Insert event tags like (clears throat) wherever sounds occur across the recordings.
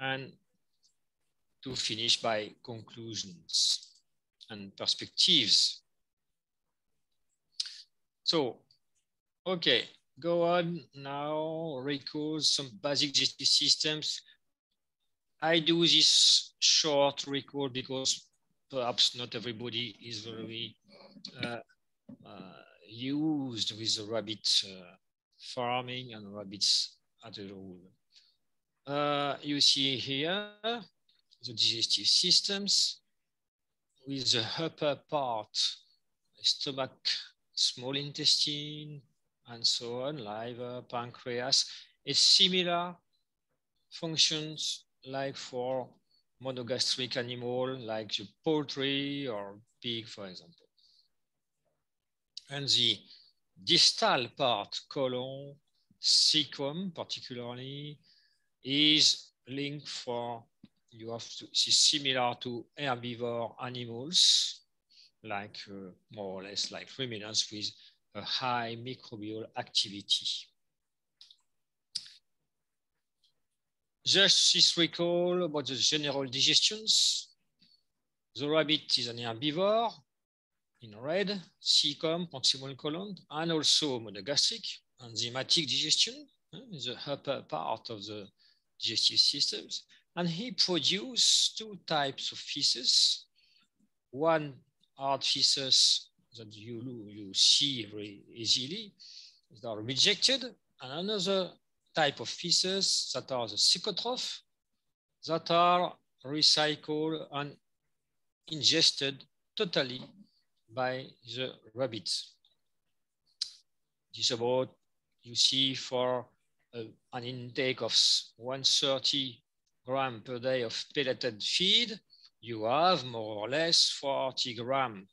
and to finish by conclusions and perspectives. So, okay, go on now, recall some basic GST systems. I do this short recall because perhaps not everybody is very uh, uh, used with the rabbit uh, farming and rabbits at all. Uh, you see here the digestive systems with the upper part, stomach, small intestine, and so on, liver, pancreas. It's similar functions like for monogastric animal, like the poultry or pig, for example. And the distal part, colon, cecum particularly, is linked for, you have to, is similar to herbivore animals, like uh, more or less like ruminants with a high microbial activity. Just this recall about the general digestions. The rabbit is an herbivore in red, cecum, proximal colon, and also monogastric, enzymatic digestion, the upper part of the digestive systems. And he produced two types of feces. One hard feces that you, you see very easily that are rejected, and another type of feces that are the cecotroph that are recycled and ingested totally by the rabbits. This about, you see for an intake of 130 gram per day of pelleted feed, you have more or less 40 gram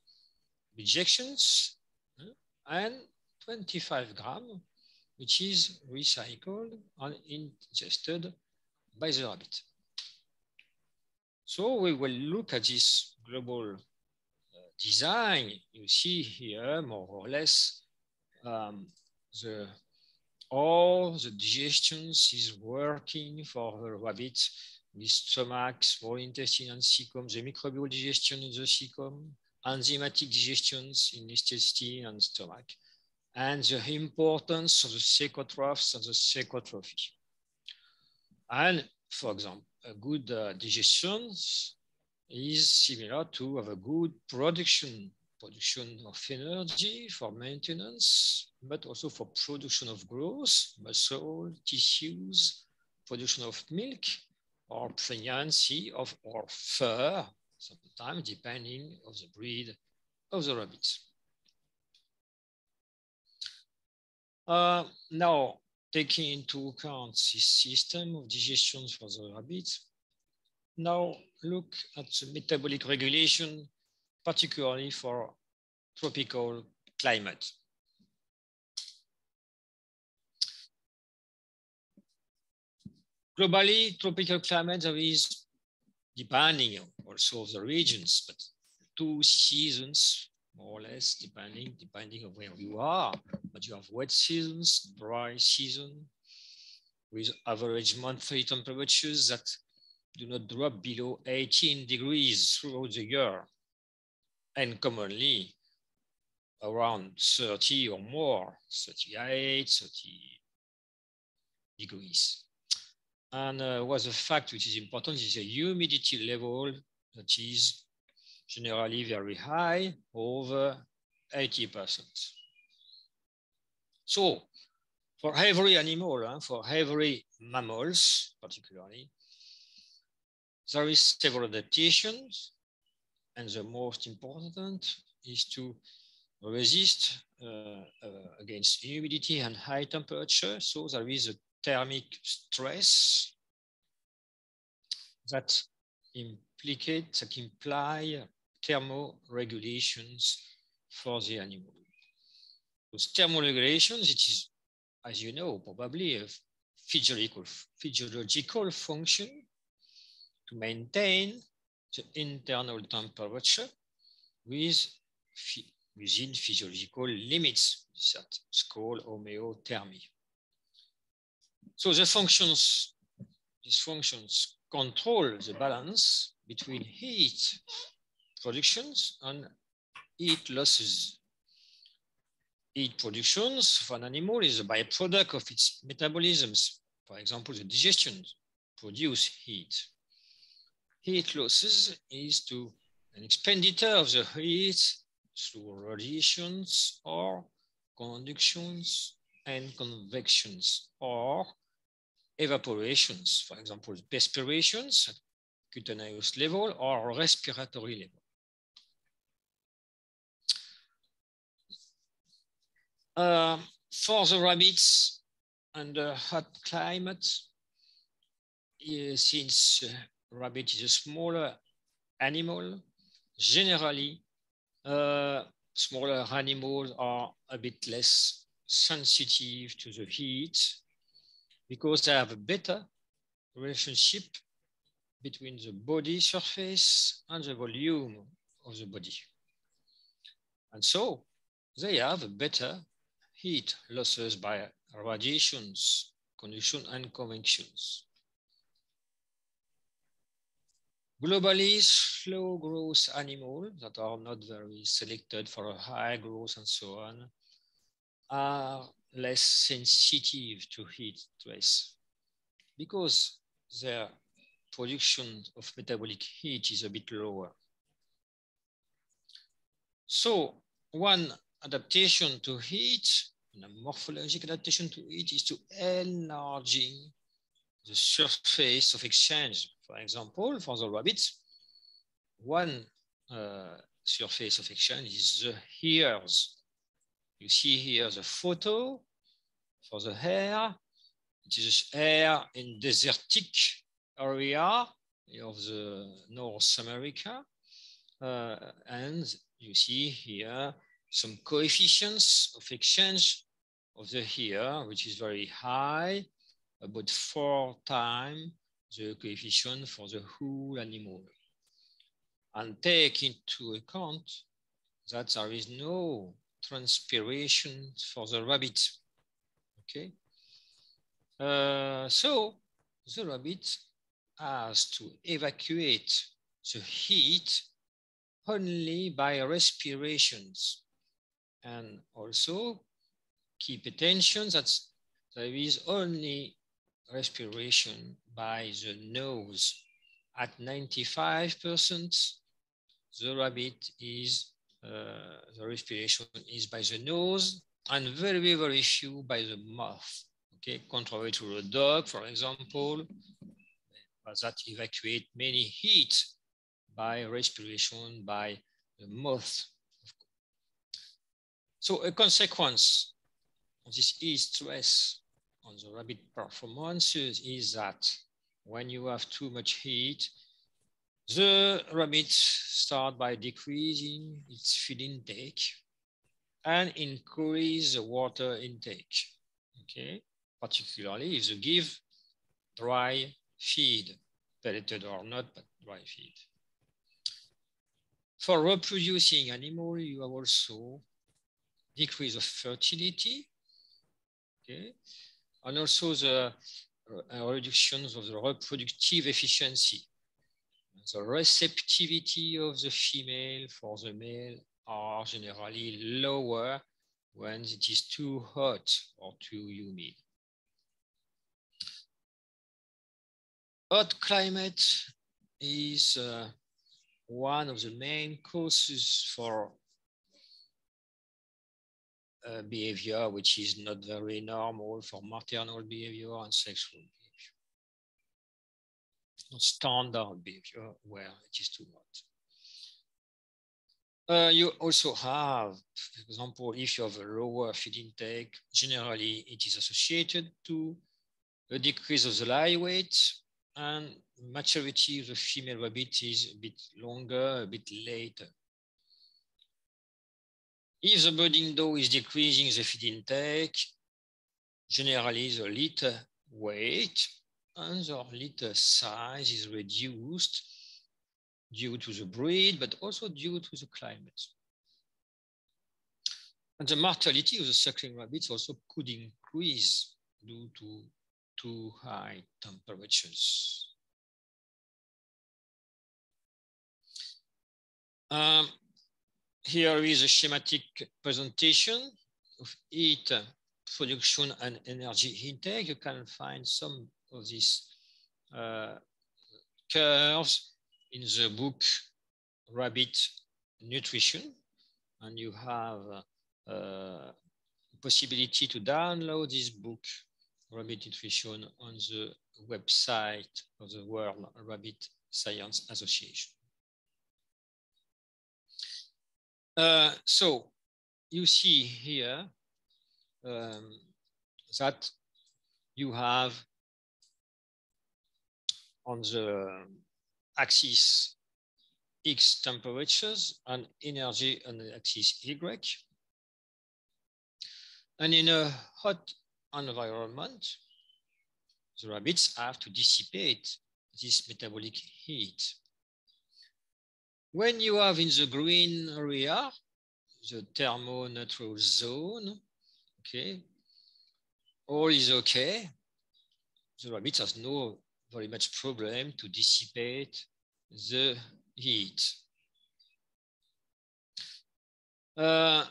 rejections and 25 gram which is recycled and ingested by the rabbit. So we will look at this global uh, design. You see here more or less um, the all the digestions is working for the rabbit with stomach, small intestine, and cecum, the microbial digestion in the cecum, enzymatic digestions in intestine and stomach and the importance of the cecotrophs and the cecotrophy. And for example, a good uh, digestion is similar to have a good production, production of energy for maintenance, but also for production of growth, muscle, tissues, production of milk, or pregnancy of or fur, sometimes depending of the breed of the rabbits. Uh, now, taking into account this system of digestion for the rabbits, now look at the metabolic regulation, particularly for tropical climate. Globally, tropical climate is depending also of the regions, but two seasons more or less, depending, depending on where you are. But you have wet seasons, dry season, with average monthly temperatures that do not drop below 18 degrees throughout the year, and commonly around 30 or more, 38, 30 degrees. And uh, was a fact which is important is the humidity level that is generally very high, over 80%. So for every animal, uh, for every mammals particularly, there is several adaptations. And the most important is to resist uh, uh, against humidity and high temperature. So there is a thermic stress that implicate, that imply thermoregulations for the animal. Those thermoregulations, it is, as you know, probably a physiological, physiological function to maintain the internal temperature with within physiological limits That's called homeothermy. So the functions these functions control the balance between heat productions and heat losses. Heat productions for an animal is a byproduct of its metabolisms. For example, the digestion produce heat. Heat losses is to an expenditure of the heat through radiations or conductions and convections or evaporations, for example, perspirations at cutaneous level or respiratory level. Uh, for the rabbits under hot climate, uh, since uh, rabbit is a smaller animal, generally uh, smaller animals are a bit less sensitive to the heat because they have a better relationship between the body surface and the volume of the body. And so they have a better heat losses by radiations, conduction and convections. Globally, slow growth animals that are not very selected for a high growth and so on are less sensitive to heat stress because their production of metabolic heat is a bit lower. So one adaptation to heat, a morphological adaptation to heat is to enlarging the surface of exchange for example, for the rabbits, one uh, surface of action is the hairs. You see here the photo for the hair. It is hair in desertic area of the North America. Uh, and you see here some coefficients of exchange of the hair, which is very high, about four times the coefficient for the whole animal and take into account that there is no transpiration for the rabbit. Okay. Uh, so the rabbit has to evacuate the heat only by respirations and also keep attention that there is only respiration by the nose. At 95%, the rabbit is, uh, the respiration is by the nose and very, very few by the mouth. Okay, contrary to a dog, for example, that evacuate many heat by respiration by the mouth. So a consequence of this is stress on the rabbit performances is that when you have too much heat, the rabbits start by decreasing its feed intake and increase the water intake, okay? Particularly if you give dry feed, pelleted or not, but dry feed. For reproducing animal, you have also decrease of fertility, okay? And also the uh, reductions of the reproductive efficiency. The receptivity of the female for the male are generally lower when it is too hot or too humid. Hot climate is uh, one of the main causes for uh, behavior which is not very normal for maternal behavior and sexual behavior. Not standard behavior where it is too much. Uh, you also have, for example, if you have a lower feed intake, generally it is associated to a decrease of the live weight and maturity of the female rabbit is a bit longer, a bit later. If the budding doe is decreasing the feed intake, generally the litter weight and the litter size is reduced due to the breed, but also due to the climate. And the mortality of the suckling rabbits also could increase due to too high temperatures. Um, here is a schematic presentation of heat production and energy intake. You can find some of these uh, curves in the book Rabbit Nutrition. And you have uh, possibility to download this book, Rabbit Nutrition, on the website of the World Rabbit Science Association. Uh, so you see here um, that you have on the axis X temperatures and energy on the axis Y. And in a hot environment, the rabbits have to dissipate this metabolic heat. When you have in the green area, the thermo-neutral zone, okay, all is okay. The rabbit has no very much problem to dissipate the heat. Uh,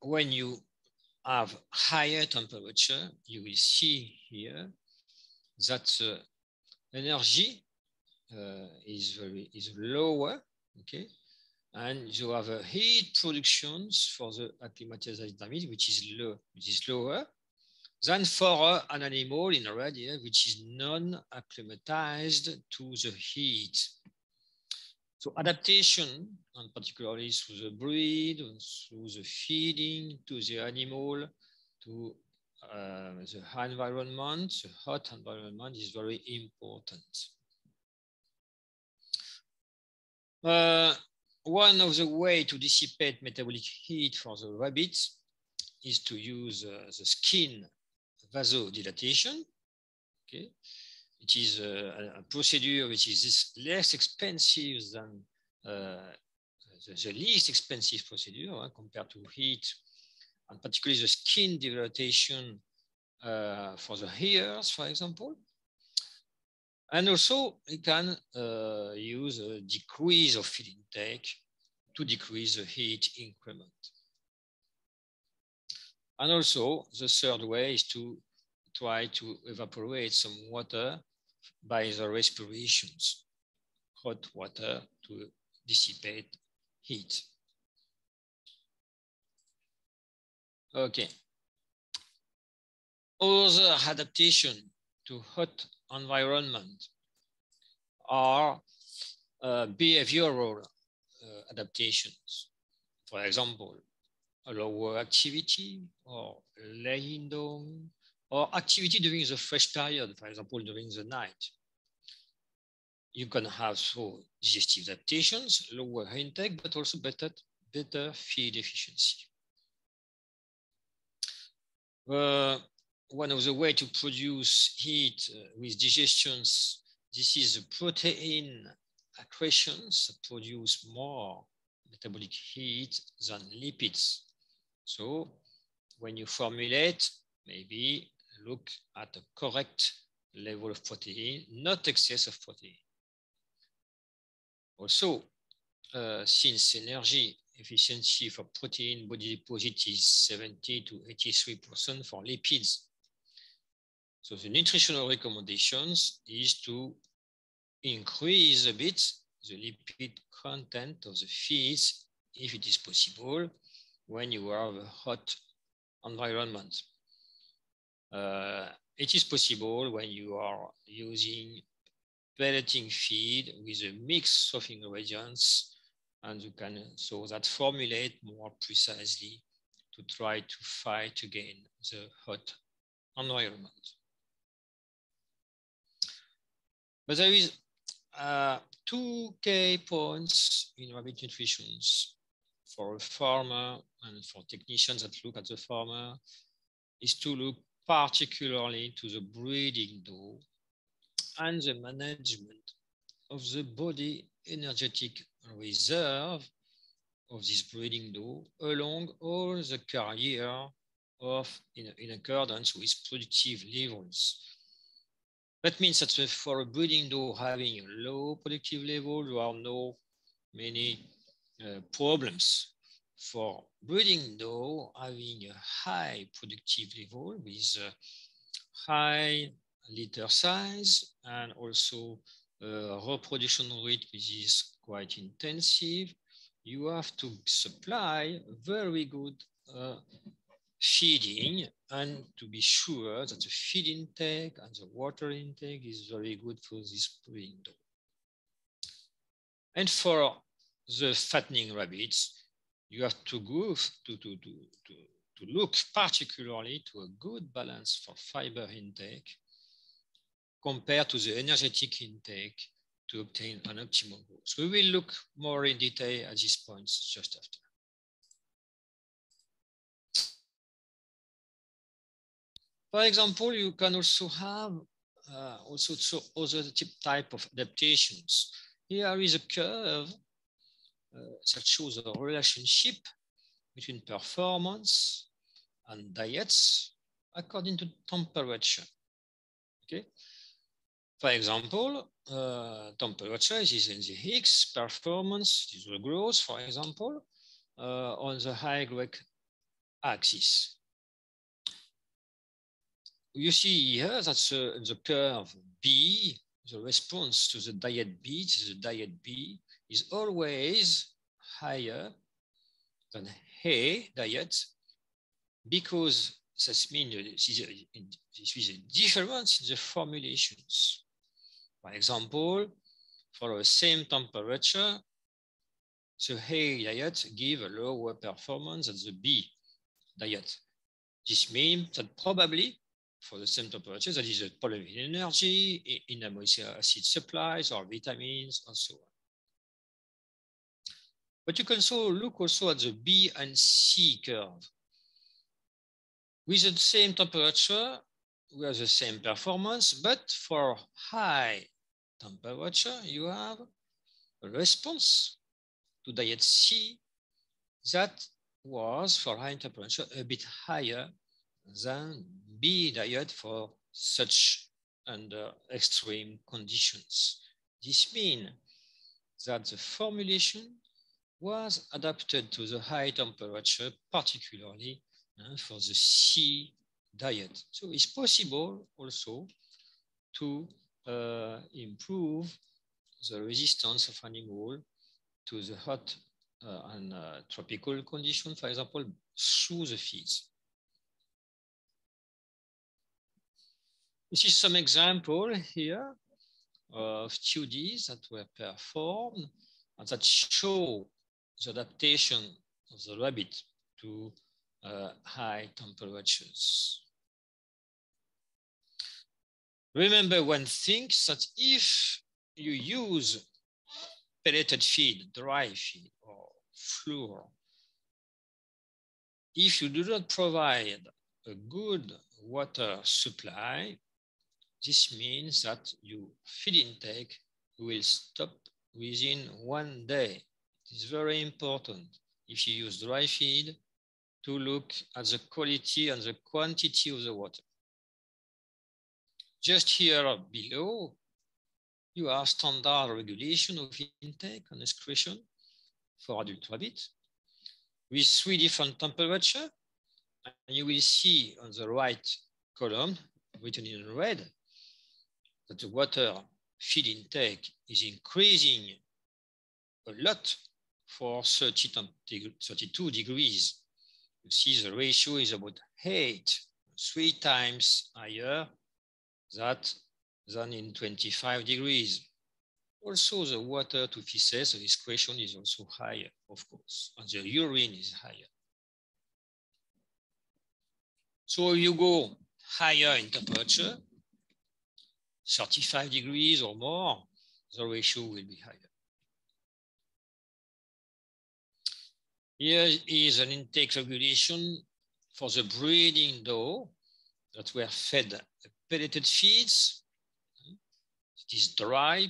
when you have higher temperature, you will see here that the energy uh, is very is lower, okay, and you have a heat productions for the acclimatized dynamics, which is low, which is lower than for an animal in a radius which is non-acclimatized to the heat. So adaptation, and particularly through the breed, through the feeding to the animal, to uh, the environment, the hot environment is very important. Uh, one of the way to dissipate metabolic heat for the rabbits is to use uh, the skin vasodilatation. Okay, it is a, a procedure which is less expensive than uh, the, the, least expensive procedure uh, compared to heat, and particularly the skin dilatation uh, for the ears, for example. And also, we can uh, use a decrease of feed intake to decrease the heat increment. And also, the third way is to try to evaporate some water by the respirations, hot water to dissipate heat. Okay. Other adaptation to hot environment are uh, behavioral uh, adaptations. For example, a lower activity or laying down or activity during the fresh period, for example, during the night. You can have so digestive adaptations, lower intake, but also better, better feed efficiency. Uh, one of the way to produce heat uh, with digestions, this is protein accretions produce more metabolic heat than lipids. So when you formulate, maybe look at the correct level of protein, not excess of protein. Also, uh, since energy efficiency for protein body deposit is 70 to 83% for lipids. So the nutritional recommendations is to increase a bit the lipid content of the feeds if it is possible when you have a hot environment. Uh, it is possible when you are using pelleting feed with a mix of ingredients and you can so that formulate more precisely to try to fight again the hot environment. But there is uh, two key points in rabbit nutrition for a farmer and for technicians that look at the farmer is to look particularly to the breeding doe and the management of the body energetic reserve of this breeding doe along all the career of in, in accordance with productive levels. That means that for a breeding doe having a low productive level, there are no many uh, problems. For breeding doe having a high productive level with high litter size and also a reproduction rate which is quite intensive, you have to supply very good uh, feeding and to be sure that the feed intake and the water intake is very good for this doe. And for the fattening rabbits, you have to go to, to, to, to, to look particularly to a good balance for fiber intake compared to the energetic intake to obtain an optimal growth. We will look more in detail at these points just after. For example, you can also have uh, also other type of adaptations. Here is a curve uh, that shows a relationship between performance and diets according to temperature. Okay. For example, uh, temperature is in the X, performance is the growth, for example, uh, on the Y axis you see here that the, curve B, the response to the diet B, the diet B is always higher than A diet because this means this is a difference in the formulations. For example, for the same temperature, the A diet give a lower performance than the B diet. This means that probably for the same temperature, that is a polymer energy in amino acid supplies or vitamins and so on. But you can also look also at the B and C curve. With the same temperature, we have the same performance, but for high temperature, you have a response to diet C that was for high temperature a bit higher than B diet for such under extreme conditions. This means that the formulation was adapted to the high temperature, particularly uh, for the C diet. So it's possible also to uh, improve the resistance of animal to the hot uh, and uh, tropical conditions, for example, through the feeds. This is some example here of studies that were performed and that show the adaptation of the rabbit to uh, high temperatures. Remember one thing that if you use pelleted feed, dry feed, or flour, if you do not provide a good water supply, this means that your feed intake will stop within one day. It's very important if you use dry feed to look at the quality and the quantity of the water. Just here below, you have standard regulation of intake and excretion for adult rabbit with three different temperature. And you will see on the right column, written in red, that the water feed intake is increasing a lot for 30, 32 degrees. You see the ratio is about eight, three times higher that than in 25 degrees. Also, the water to feces, the excretion is also higher, of course, and the urine is higher. So you go higher in temperature, 35 degrees or more, the ratio will be higher. Here is an intake regulation for the breeding doe that were fed pelleted feeds. It is dry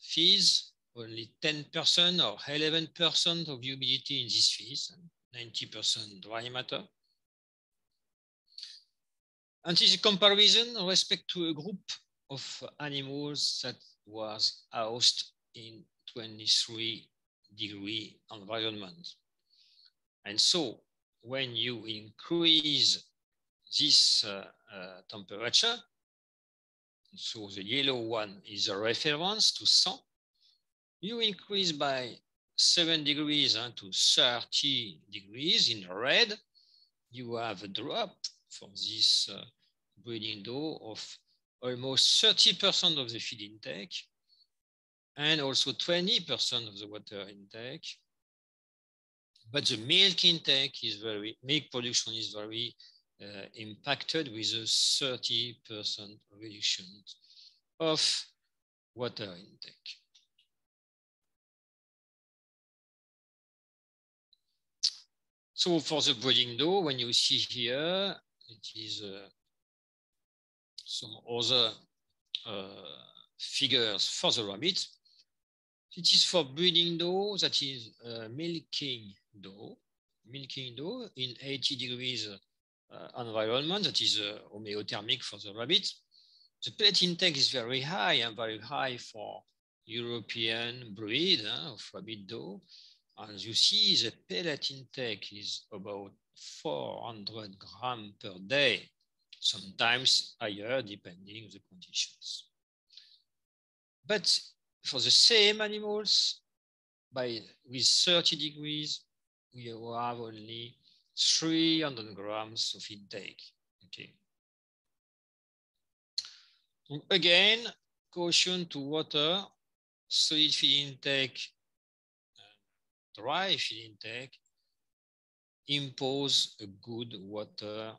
feeds, only 10% or 11% of humidity in these feeds, 90% dry matter. And this is a comparison respect to a group of animals that was housed in 23 degree environment. And so when you increase this uh, uh, temperature, so the yellow one is a reference to 100, you increase by seven degrees uh, to 30 degrees in red, you have a drop for this uh, breeding doe of almost 30% of the feed intake and also 20% of the water intake. But the milk intake is very, milk production is very uh, impacted with a 30% reduction of water intake. So for the breeding doe, when you see here, it is uh, some other uh, figures for the rabbit. It is for breeding doe, that is uh, milking doe, milking doe in 80 degrees uh, environment, that is uh, homeothermic for the rabbit. The pellet intake is very high and very high for European breed uh, of rabbit doe. As you see, the pellet intake is about 400 grams per day, sometimes higher depending on the conditions. But for the same animals, by with 30 degrees, we have only 300 grams of intake. Okay. Again, caution to water, solid feed intake, dry feed intake impose a good water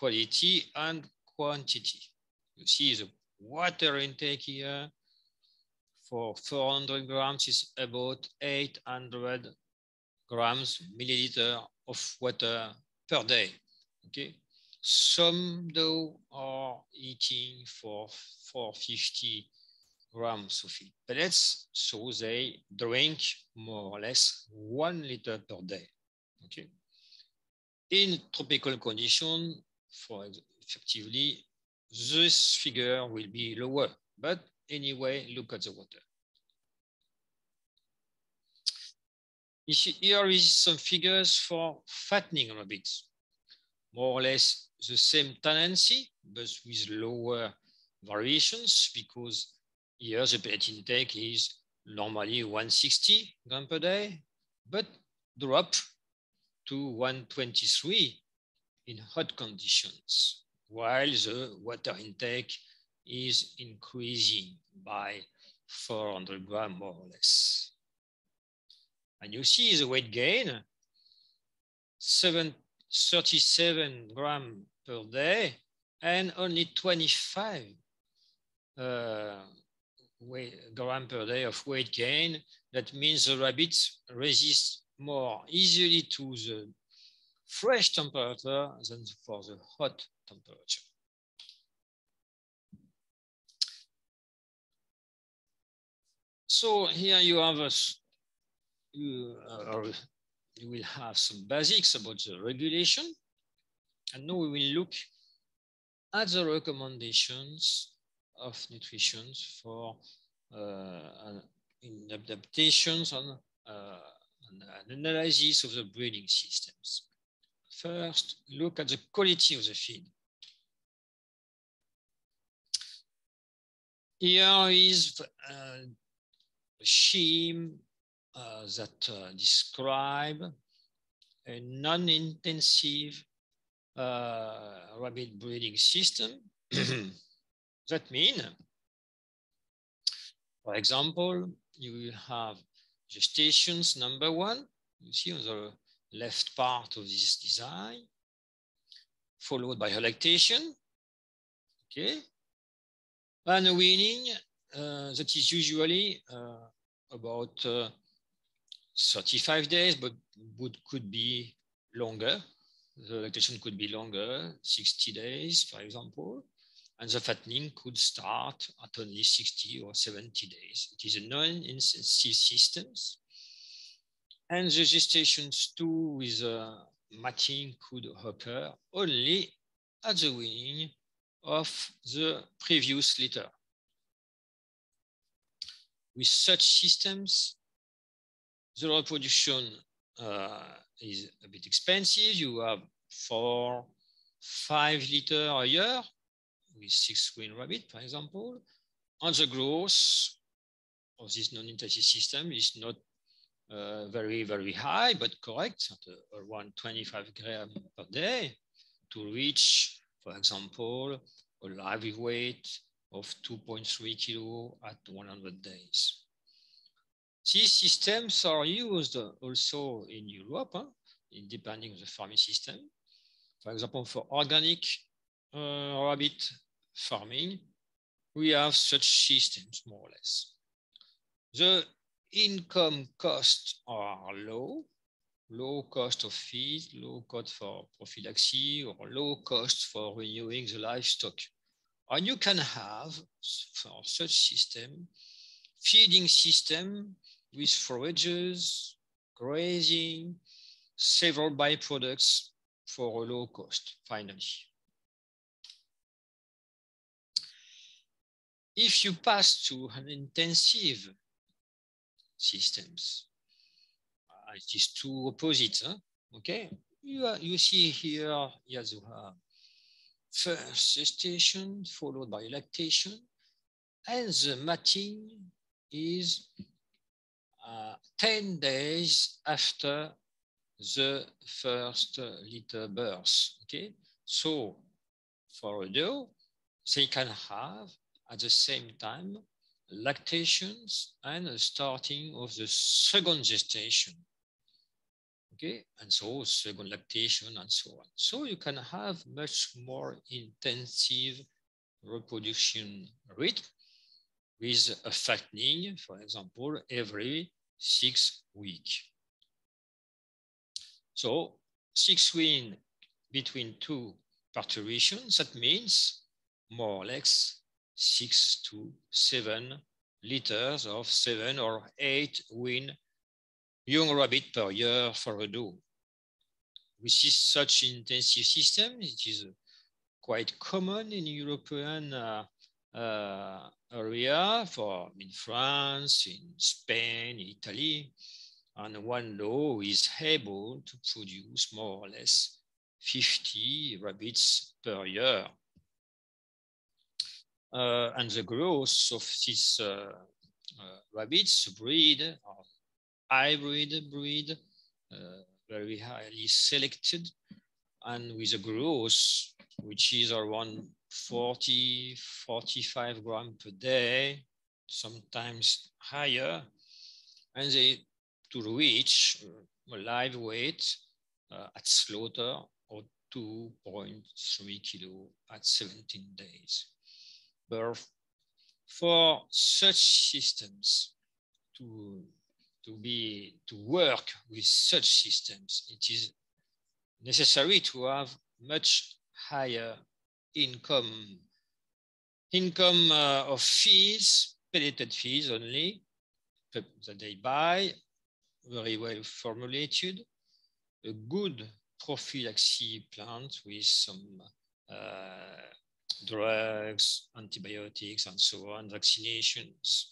quality and quantity. You see the water intake here for 400 grams is about 800 grams milliliter of water per day. Okay, some though are eating for 450 grams of pellets, so they drink more or less one liter per day. Okay, in tropical condition, for effectively, this figure will be lower, but anyway, look at the water. Here is some figures for fattening rabbits. More or less the same tendency, but with lower variations because here the pellet intake is normally 160 gram per day, but drop to 123 in hot conditions, while the water intake is increasing by 400 gram more or less. And you see the weight gain, seven, 37 gram per day and only 25 uh, weight, gram per day of weight gain. That means the rabbits resist more easily to the fresh temperature than for the hot temperature. So here you have a, you, uh, you will have some basics about the regulation. And now we will look at the recommendations of nutrition for uh, adaptations on uh, an analysis of the breeding systems. First, look at the quality of the feed. Here is uh, a scheme uh, that uh, describe a non-intensive uh, rabbit breeding system. (clears throat) that means, for example, you have gestations number one, you see on the left part of this design, followed by her lactation, okay? And weaning, uh, that is usually uh, about uh, 35 days, but would, could be longer. The lactation could be longer, 60 days, for example and the fattening could start at only 60 or 70 days. It is a non-intensive system. And the gestations too with uh, matting could occur only at the weaning of the previous litter. with such systems, the reproduction uh, is a bit expensive. You have four, five liter a year with six queen rabbit, for example. And the growth of this non-intensive system is not uh, very, very high, but correct, at uh, around 25 grams per day to reach, for example, a live weight of 2.3 kilo at 100 days. These systems are used also in Europe, huh, in depending on the farming system. For example, for organic uh, rabbit farming, we have such systems more or less. The income costs are low, low cost of feed, low cost for prophylaxis, or low cost for renewing the livestock. And you can have, for such system, feeding system with forages, grazing, several byproducts for a low cost, finally. If you pass to an intensive systems, uh, it is two opposites, huh? okay? You, are, you see here, yes, first gestation followed by lactation, and the matting is uh, 10 days after the first litter birth. Okay, so for a doe, they can have at the same time lactations and the starting of the second gestation. Okay, and so second lactation and so on. So you can have much more intensive reproduction rate with a fattening, for example, every six weeks. So six weeks between two parturitions, that means more or less six to seven liters of seven or eight wean young rabbit per year for a doe. With such intensive system, it is quite common in European uh, uh, area for in France, in Spain, Italy, and one doe is able to produce more or less 50 rabbits per year. Uh, and the growth of these uh, uh, rabbits breed or hybrid breed, very highly selected, and with a growth which is around 40, 45 grams per day, sometimes higher, and they to reach a live weight uh, at slaughter of 2.3 kilo at 17 days. For such systems to, to be to work with such systems, it is necessary to have much higher income. Income uh, of fees, pelleted fees only that they buy, very well formulated, a good prophylaxis plant with some uh, drugs, antibiotics, and so on, vaccinations,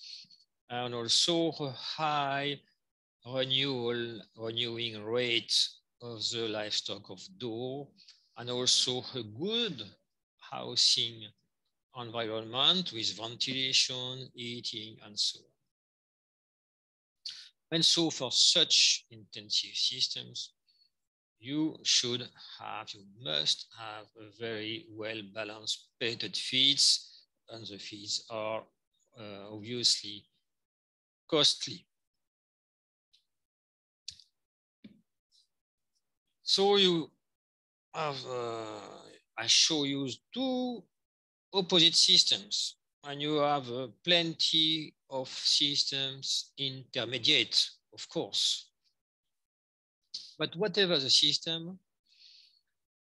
and also a high renewal, renewing rate of the livestock of doe, and also a good housing environment with ventilation, heating, and so on. And so for such intensive systems, you should have, you must have a very well-balanced pelleted feeds, and the feeds are uh, obviously costly. So you have, uh, I show you two opposite systems and you have uh, plenty of systems intermediate, of course. But whatever the system,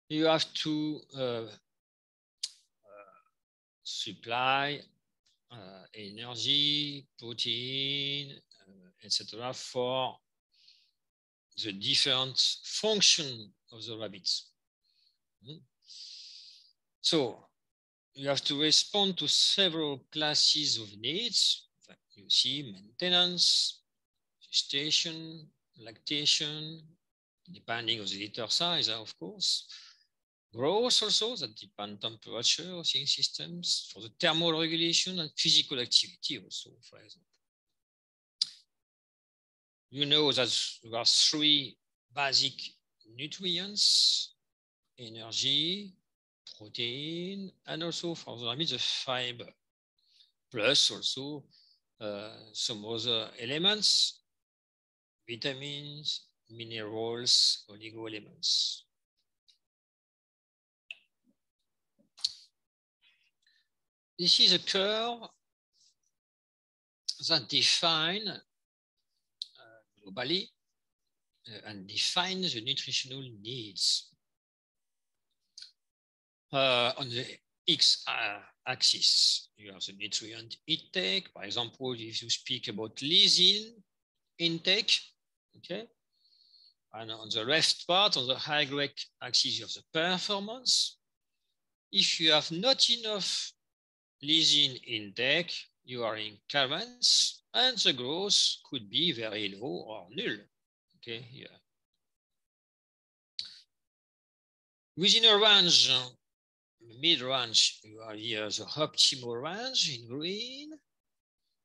you have to uh, uh, supply uh, energy, protein, uh, etc. for the different function of the rabbits. Mm. So you have to respond to several classes of needs. you see maintenance, gestation, lactation, depending on the litter size, of course. Growth also that depend temperature of systems for the thermal regulation and physical activity also, for example. You know that there are three basic nutrients, energy, protein, and also for the, the fiber, plus also uh, some other elements, vitamins, minerals, oligoelements. This is a curve that define uh, globally uh, and defines the nutritional needs. Uh, on the X uh, axis, you have the nutrient intake. For example, if you speak about lysine intake, okay? And on the left part, on the Y axis, of the performance. If you have not enough lysine intake, you are in carence, and the growth could be very low or null. Okay, here. Within a range, mid-range, you are here the optimal range in green,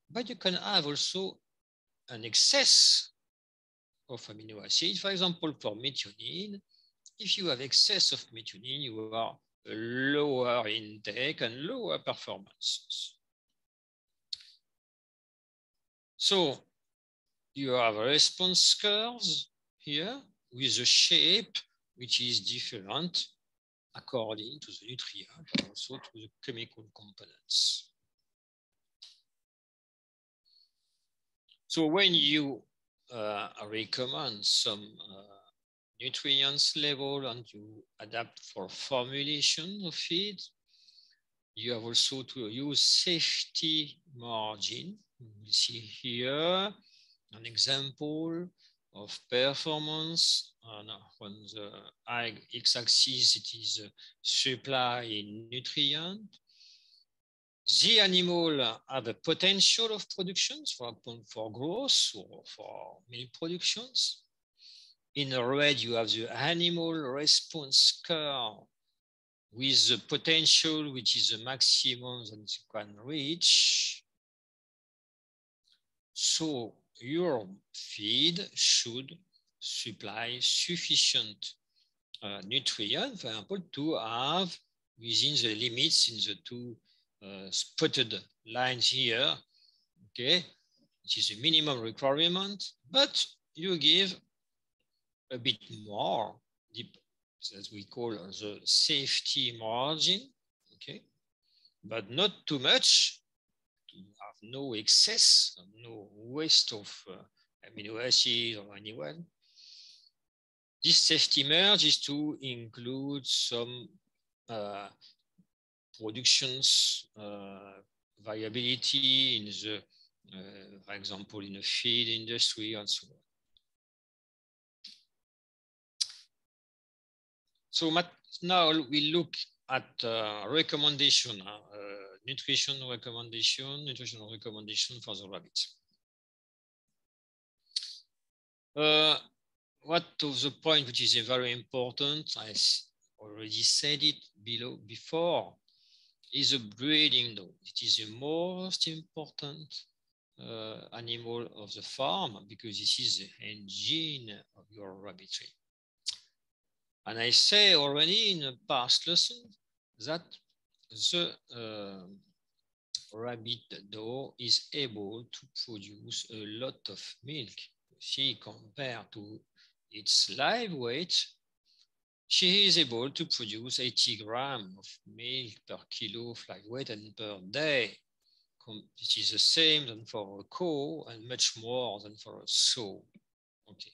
but you can have also an excess of amino acids. For example, for methionine, if you have excess of methionine, you are lower intake and lower performances. So you have response curves here with a shape which is different according to the nutrient and also to the chemical components. So when you uh, recommend some uh, nutrients level and you adapt for formulation of feed. You have also to use safety margin. You see here an example of performance. And on the x-axis, it is supply in nutrient. The animal have a potential of productions for, for growth or for milk productions. In red, you have the animal response curve with the potential, which is the maximum that you can reach. So your feed should supply sufficient uh, for example, to have within the limits in the two spotted lines here, okay, which is a minimum requirement, but you give a bit more, as we call the safety margin, okay? But not too much to have no excess, no waste of uh, amino acids or anyone. This safety margin is to include some uh, productions uh, viability in the, uh, for example, in the feed industry and so on. So now we look at uh, recommendation, uh, nutrition recommendation, nutritional recommendation for the rabbits. Uh, what of the point which is very important, I already said it below before, is a breeding doe. It is the most important uh, animal of the farm because this is the engine of your rabbitry. And I say already in a past lesson that the uh, rabbit doe is able to produce a lot of milk. See, compared to its live weight, she is able to produce 80 grams of milk per kilo of live weight and per day. This is the same than for a cow and much more than for a sow. Okay,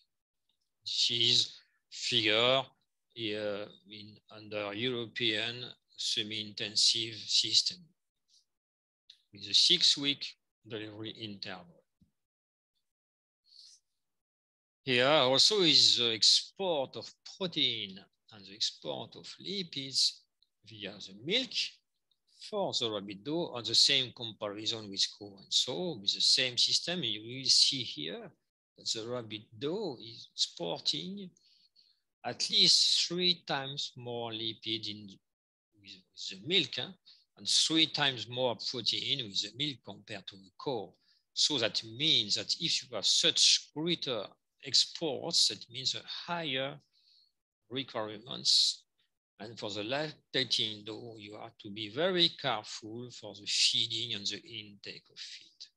this is figure uh, in, under European semi-intensive system with a six-week delivery interval. Here also is the export of protein and the export of lipids via the milk, for the rabbit doe on the same comparison with cow and so with the same system. You will see here that the rabbit doe is sporting at least three times more lipid in with, the milk and three times more protein with the milk compared to the cow. So that means that if you have such greater exports, that means a higher requirements. And for the lactating doe, you have to be very careful for the feeding and the intake of feed.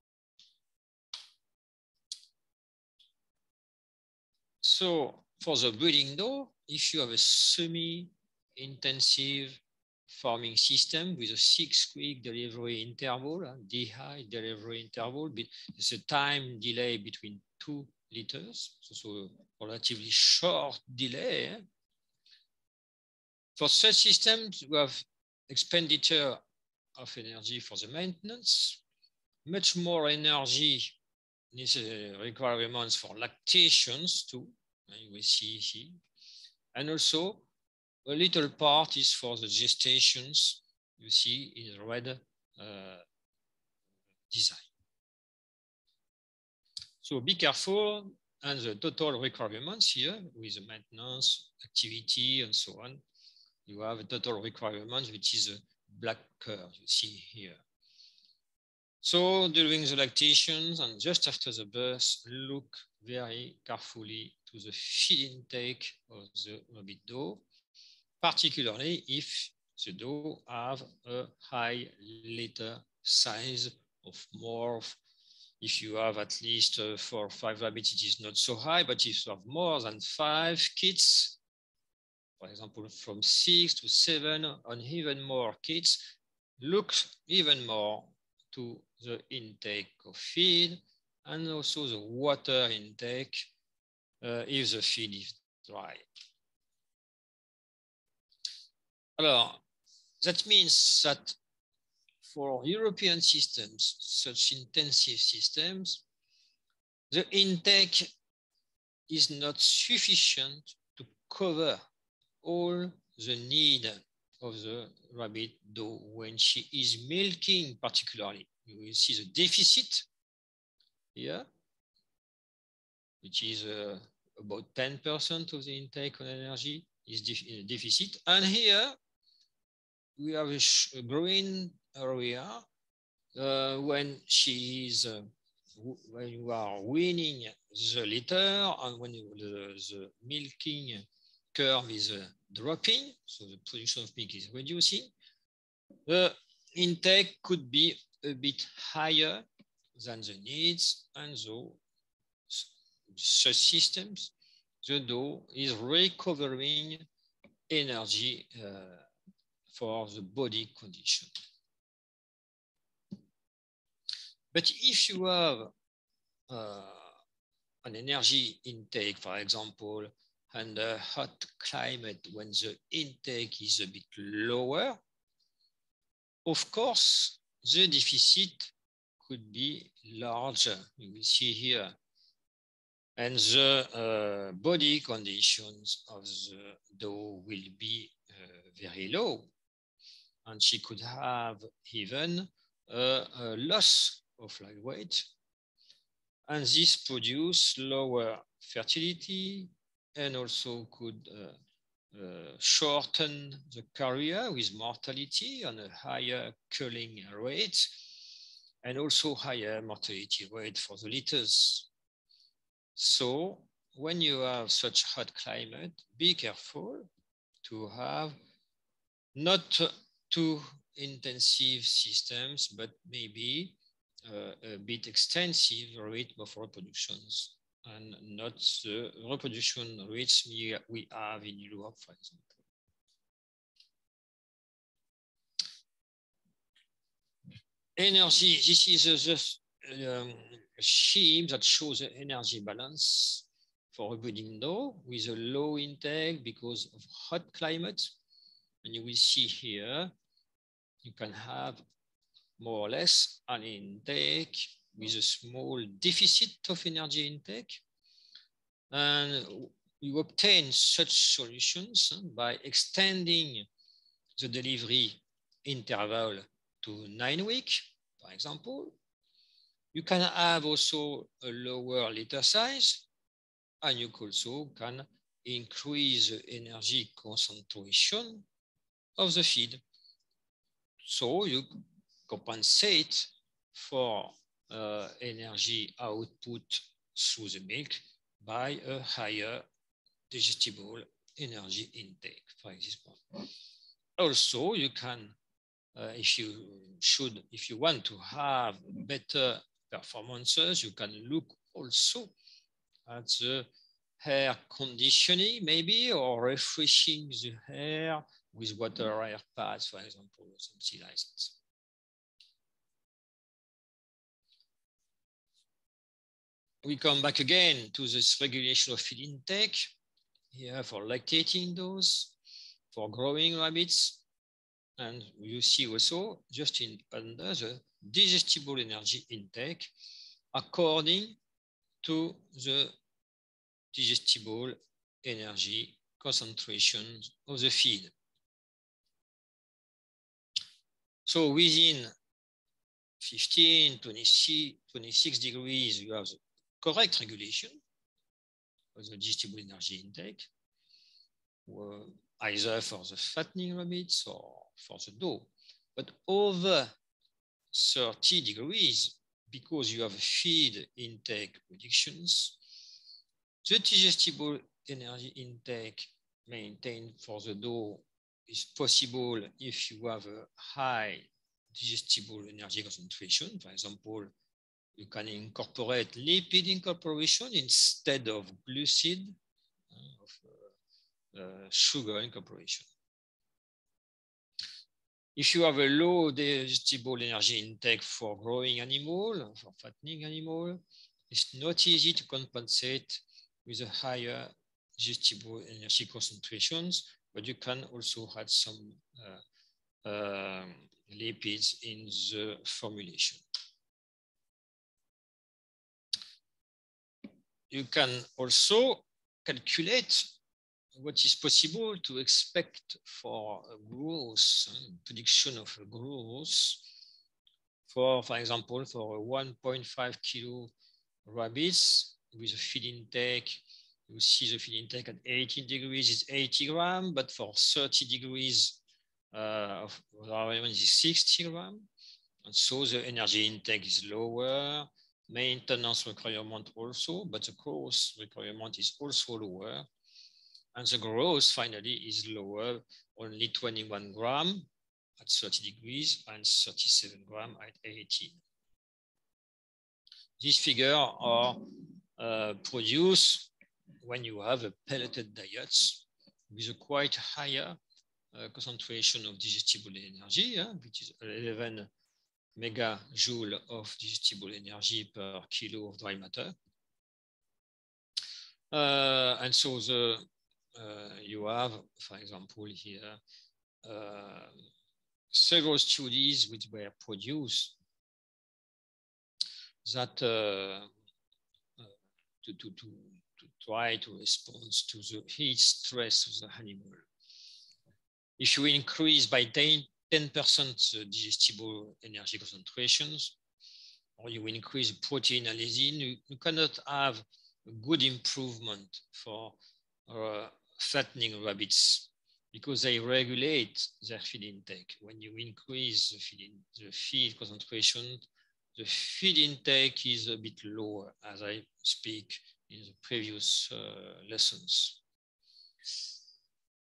So for the breeding doe, if you have a semi-intensive farming system with a six-week delivery interval, uh, DHI delivery interval, it's a time delay between two liters, so, so relatively short delay. Eh? For such systems, we have expenditure of energy for the maintenance, much more energy requirements for lactations too, you will see here. And also a little part is for the gestations, you see in the red uh, design. So be careful and the total requirements here with the maintenance, activity, and so on. You have a total requirement, which is a black curve you see here. So during the lactations and just after the birth, look very carefully to the feed intake of the rabbit doe, particularly if the doe have a high litter size of more. If you have at least uh, four or five rabbits, it is not so high, but if you have more than five kids, for example, from six to seven and even more kids, look even more to the intake of feed and also the water intake uh, if the feed is dry. Alors, that means that for European systems, such intensive systems, the intake is not sufficient to cover all the need of the rabbit doe when she is milking particularly. You will see the deficit here, which is uh, about 10% of the intake on energy is de deficit. And here we have a, a green area uh, when she is uh, when you are weaning the litter and when the, the, milking curve is uh, dropping, so the production of milk is reducing, the intake could be a bit higher than the needs, and so such systems, the doe is recovering energy uh, for the body condition. But if you have uh, an energy intake, for example, under hot climate when the intake is a bit lower, of course, the deficit could be larger. You will see here. And the uh, body conditions of the doe will be uh, very low and she could have even a, a loss of live weight. And this produce lower fertility and also could uh, uh, shorten the career with mortality on a higher culling rate and also higher mortality rate for the litters. So when you have such hot climate, be careful to have not too intensive systems, but maybe uh, a bit extensive rate of reproductions and not the reproduction rates we, we have in Europe, for example. Energy, this is a, um, scheme that shows the energy balance for a breeding doe with a low intake because of hot climate and you will see here, you can have more or less an intake with a small deficit of energy intake. And you obtain such solutions by extending the delivery interval to nine weeks, for example. You can have also a lower litter size, and you also can increase the energy concentration of the feed. So you compensate for uh, energy output through the milk by a higher digestible energy intake, for example. Also, you can, uh, if you should, if you want to have better performances, you can look also at the hair conditioning maybe, or refreshing the hair with water air pads, for example, or something like that. We come back again to this regulation of feed intake here for lactating does, for growing rabbits. And you see also just in under the digestible energy intake according to the digestible energy concentration of the feed. So within 15, 26, 26 degrees, you have the correct regulation of the digestible energy intake, uh, either for the fattening limits or for the doe. But over 30 degrees, because you have feed intake predictions, the digestible energy intake maintained for the doe is possible if you have a high digestible energy concentration. For example, you can incorporate lipid incorporation instead of glucid, uh, of uh, uh, sugar incorporation. If you have a low digestible energy intake for growing animal, for fattening animal, it's not easy to compensate with a higher digestible energy concentrations, but you can also add some uh, uh, lipids in the formulation. You can also calculate what is possible to expect for growth, prediction of growth for, for example, for 1.5 kilo rabbits with a feed intake, you see the feed intake at 18 degrees is 80 gram, but for 30 degrees uh, of environment is 60 gram. And so the energy intake is lower, maintenance requirement also, but the growth requirement is also lower. And the growth finally is lower, only 21 gram at 30 degrees and 37 gram at 18. These figures are uh, produced when you have a pelleted diets with a quite higher uh, concentration of digestible energy, which is 11 megajoule of digestible energy per kilo of dry matter. Uh, and so the, uh, you have, for example, here, uh, several studies which were produced that uh, to, to, to, to try to respond to the heat stress of the animal. If you increase by 10, percent digestible energy concentrations, or you increase protein and lysine, you, you cannot have a good improvement for uh, fattening rabbits because they regulate their feed intake. When you increase the feed, in, the feed concentration, the feed intake is a bit lower as I speak in the previous uh, lessons.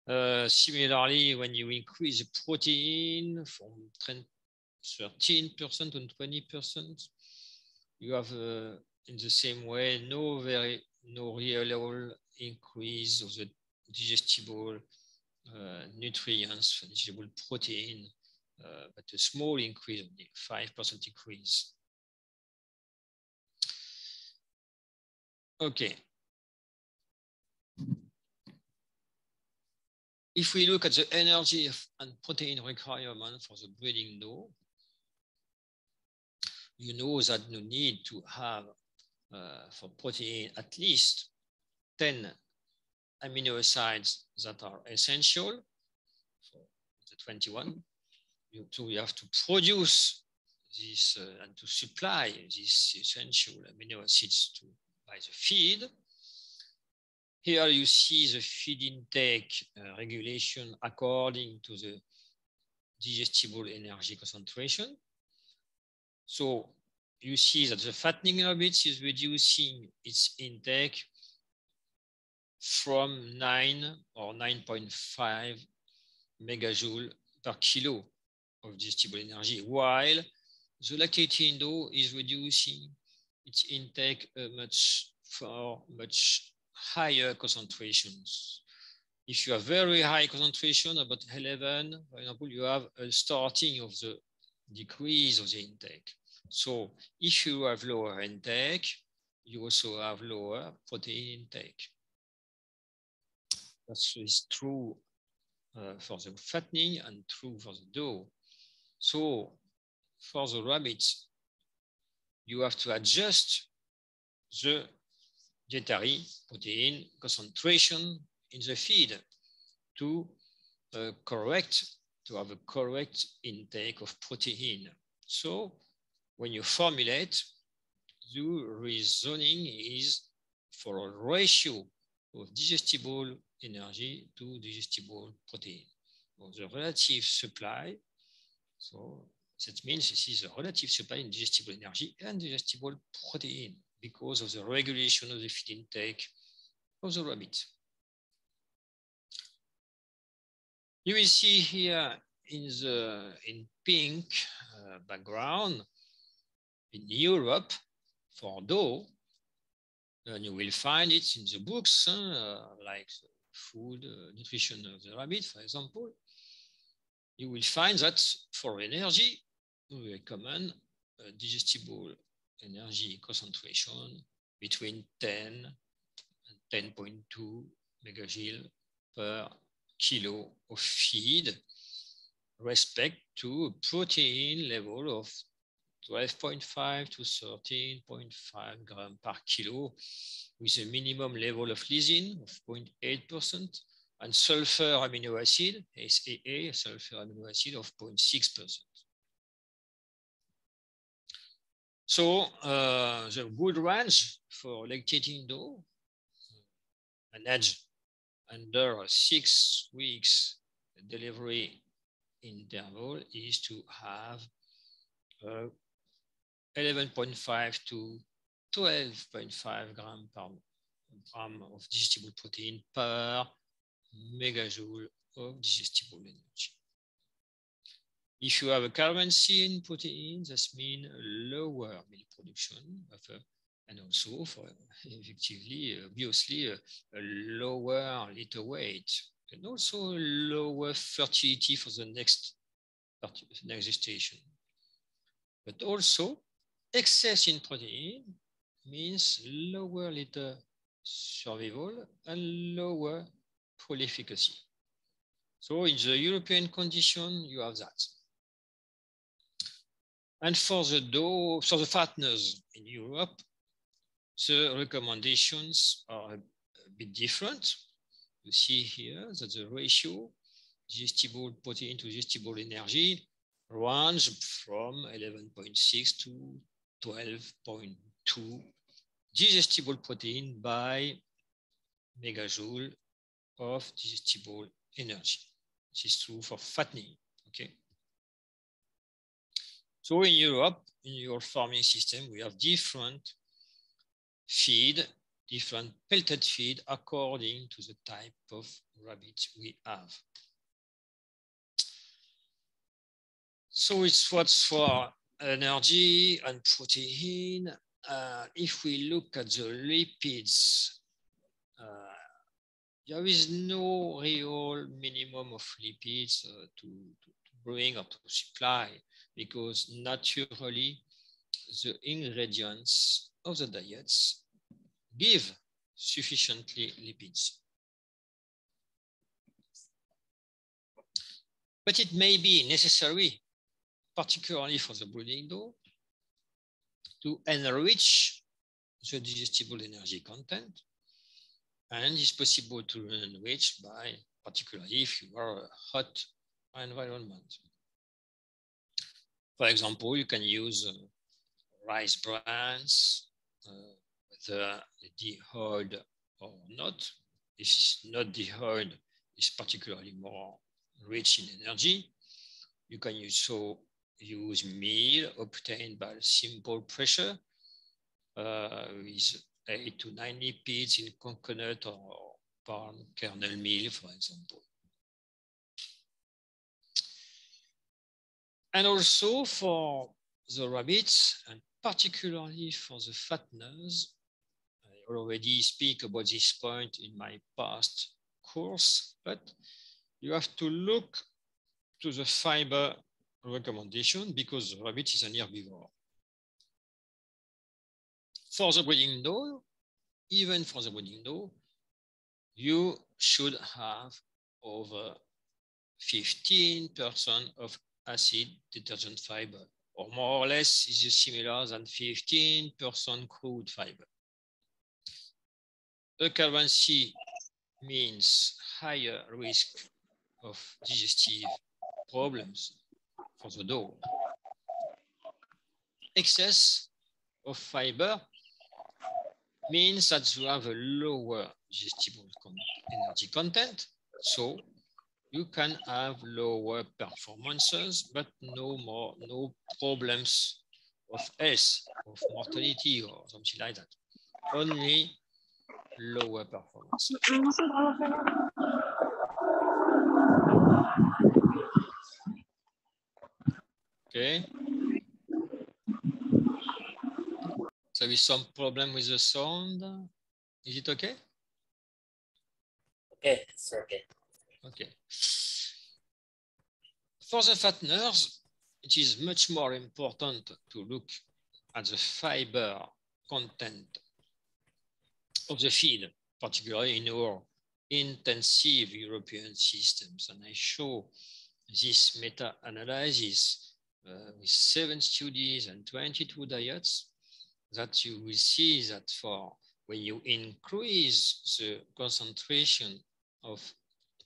Uh, similarly, when you increase protein from 13% to 20%, you have uh, in the same way no very no real increase of the digestible uh, nutrients, digestible protein, uh, but a small increase, only 5% increase. Okay. If we look at the energy and protein requirement for the breeding doe, you know that you need to have uh, for protein at least 10 amino acids that are essential for the 21 you, so you have to produce this uh, and to supply these essential amino acids to, by the feed. Here you see the feed intake uh, regulation according to the digestible energy concentration. So you see that the fattening rabbit is reducing its intake from 9 or 9.5 megajoule per kilo of digestible energy, while the lactating doe is reducing its intake uh, much for much higher concentrations. If you have very high concentration, about 11, for example, you have a starting of the decrease of the intake. So if you have lower intake, you also have lower protein intake. That is true uh, for the fattening and true for the doe. So for the rabbits, you have to adjust the dietary protein concentration in the feed to uh, correct, to have a correct intake of protein. So when you formulate, the reasoning is for a ratio of digestible energy to digestible protein. Or the relative supply, so that means this is a relative supply in digestible energy and digestible protein because of the regulation of the feed intake of the rabbit. You will see here in the in pink uh, background in Europe for doe, and you will find it in the books uh, like food uh, nutrition of the rabbit, for example. You will find that for energy, we recommend a digestible energy concentration between 10 and 10.2 megajoule per kilo of feed, respect to protein level of 12.5 to 13.5 gram per kilo with a minimum level of lysine of 0.8% and sulfur amino acid, SAA, sulfur amino acid of 0.6%. So uh, the good range for lactating doe, managed under six weeks delivery interval is to have uh, 11.5 to 12.5 gram per gram of digestible protein per megajoule of digestible energy. If you have a currency in protein, that means lower milk production of, uh, and also for effectively, obviously, a, a lower litter weight and also lower fertility for the next, next gestation. But also excess in protein means lower litter survival and lower prolificacy. So in the European condition, you have that. And for the doe, for the fatteners in Europe, the recommendations are a, bit different. You see here that the ratio digestible protein to digestible energy range from 11.6 to 12.2 digestible protein by megajoule of digestible energy. This is true for fattening, okay? So in Europe, in your farming system, we have different feed, different pelleted feed according to the type of rabbit we have. So it's what's for energy and protein. Uh, if we look at the lipids, uh, there is no real minimum of lipids uh, to, to, to bring or to supply because naturally the ingredients of the diets give sufficiently lipids. But it may be necessary, particularly for the breeding doe, to enrich the digestible energy content. And it's possible to enrich by, particularly if you are a hot environment. For example, you can use uh, rice bran, uh, whether dehydrated or not. If it's not dehulled, it's particularly more rich in energy. You can also use meal obtained by simple pressure uh, with eight to nine lipids in coconut or palm kernel meal, for example. And also for the rabbits, and particularly for the fatteners, I already speak about this point in my past course, but you have to look to the fiber recommendation because the rabbit is an herbivore. For the breeding doe, even for the breeding doe, you should have over 15% of acid detergent fiber, or more or less is similar than 15% crude fiber. A Occurrence means higher risk of digestive problems for the doe. Excess of fiber means that you have a lower digestible energy content, so you can have lower performances, but no more, no problems of S, of mortality or something like that. Only lower performance. Okay. So there is some problem with the sound. Is it okay? Okay, it's okay. Okay. For the fatteners, it is much more important to look at the fiber content of the feed, particularly in our intensive European systems. And I show this meta-analysis uh, with seven studies and 22 diets that you will see that for when you increase the concentration of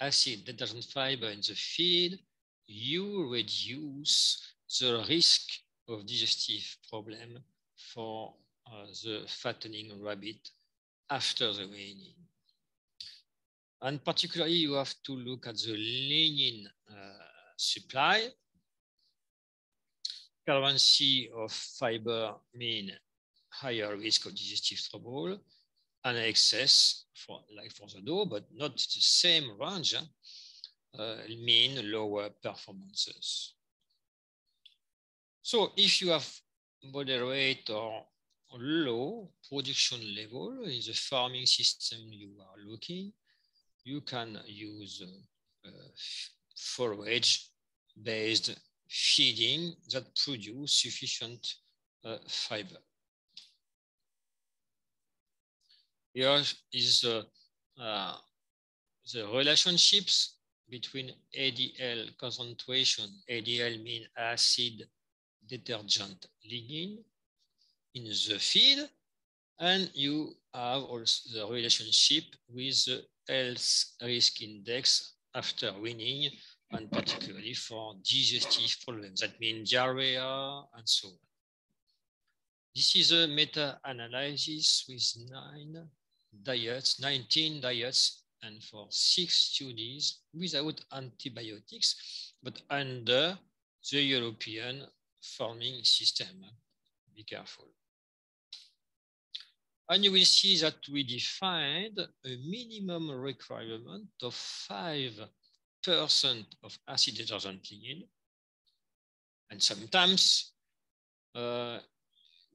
acid detergent fiber in the feed, you reduce the risk of digestive problem for uh, the fattening rabbit after the weaning. And particularly, you have to look at the lignin uh, supply. Currency of fiber mean higher risk of digestive trouble and excess for like for the doe, but not the same range, uh, mean lower performances. So if you have moderate or low production level in the farming system you are looking, you can use uh, forage-based feeding that produce sufficient uh, fiber. Here is uh, uh, the relationships between ADL concentration, ADL mean acid detergent lignin in the feed, and you have also the relationship with the health risk index after weaning, and particularly for digestive problems. That means diarrhea and so on. This is a meta-analysis with nine diets, 19 diets, and for six studies without antibiotics, but under the European farming system. Be careful. And you will see that we defined a minimum requirement of 5% of acid detergent. And sometimes uh,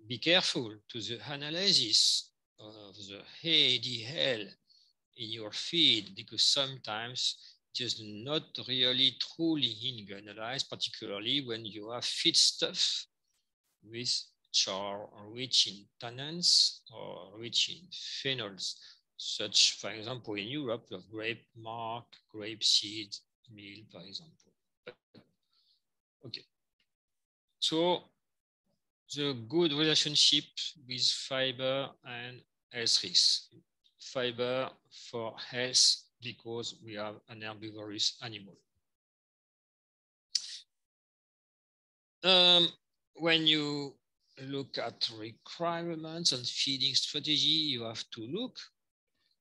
be careful to the analysis of the ADL in your feed because sometimes it is not really truly analyzed, particularly when you have feed stuff with char rich in tannins or rich in phenols, such, for example, in Europe, you have grape marc, grape seed meal, for example. Okay. So the good relationship with fiber and health risks. Fiber for health because we have an herbivorous animal. Um, when you look at requirements and feeding strategy, you have to look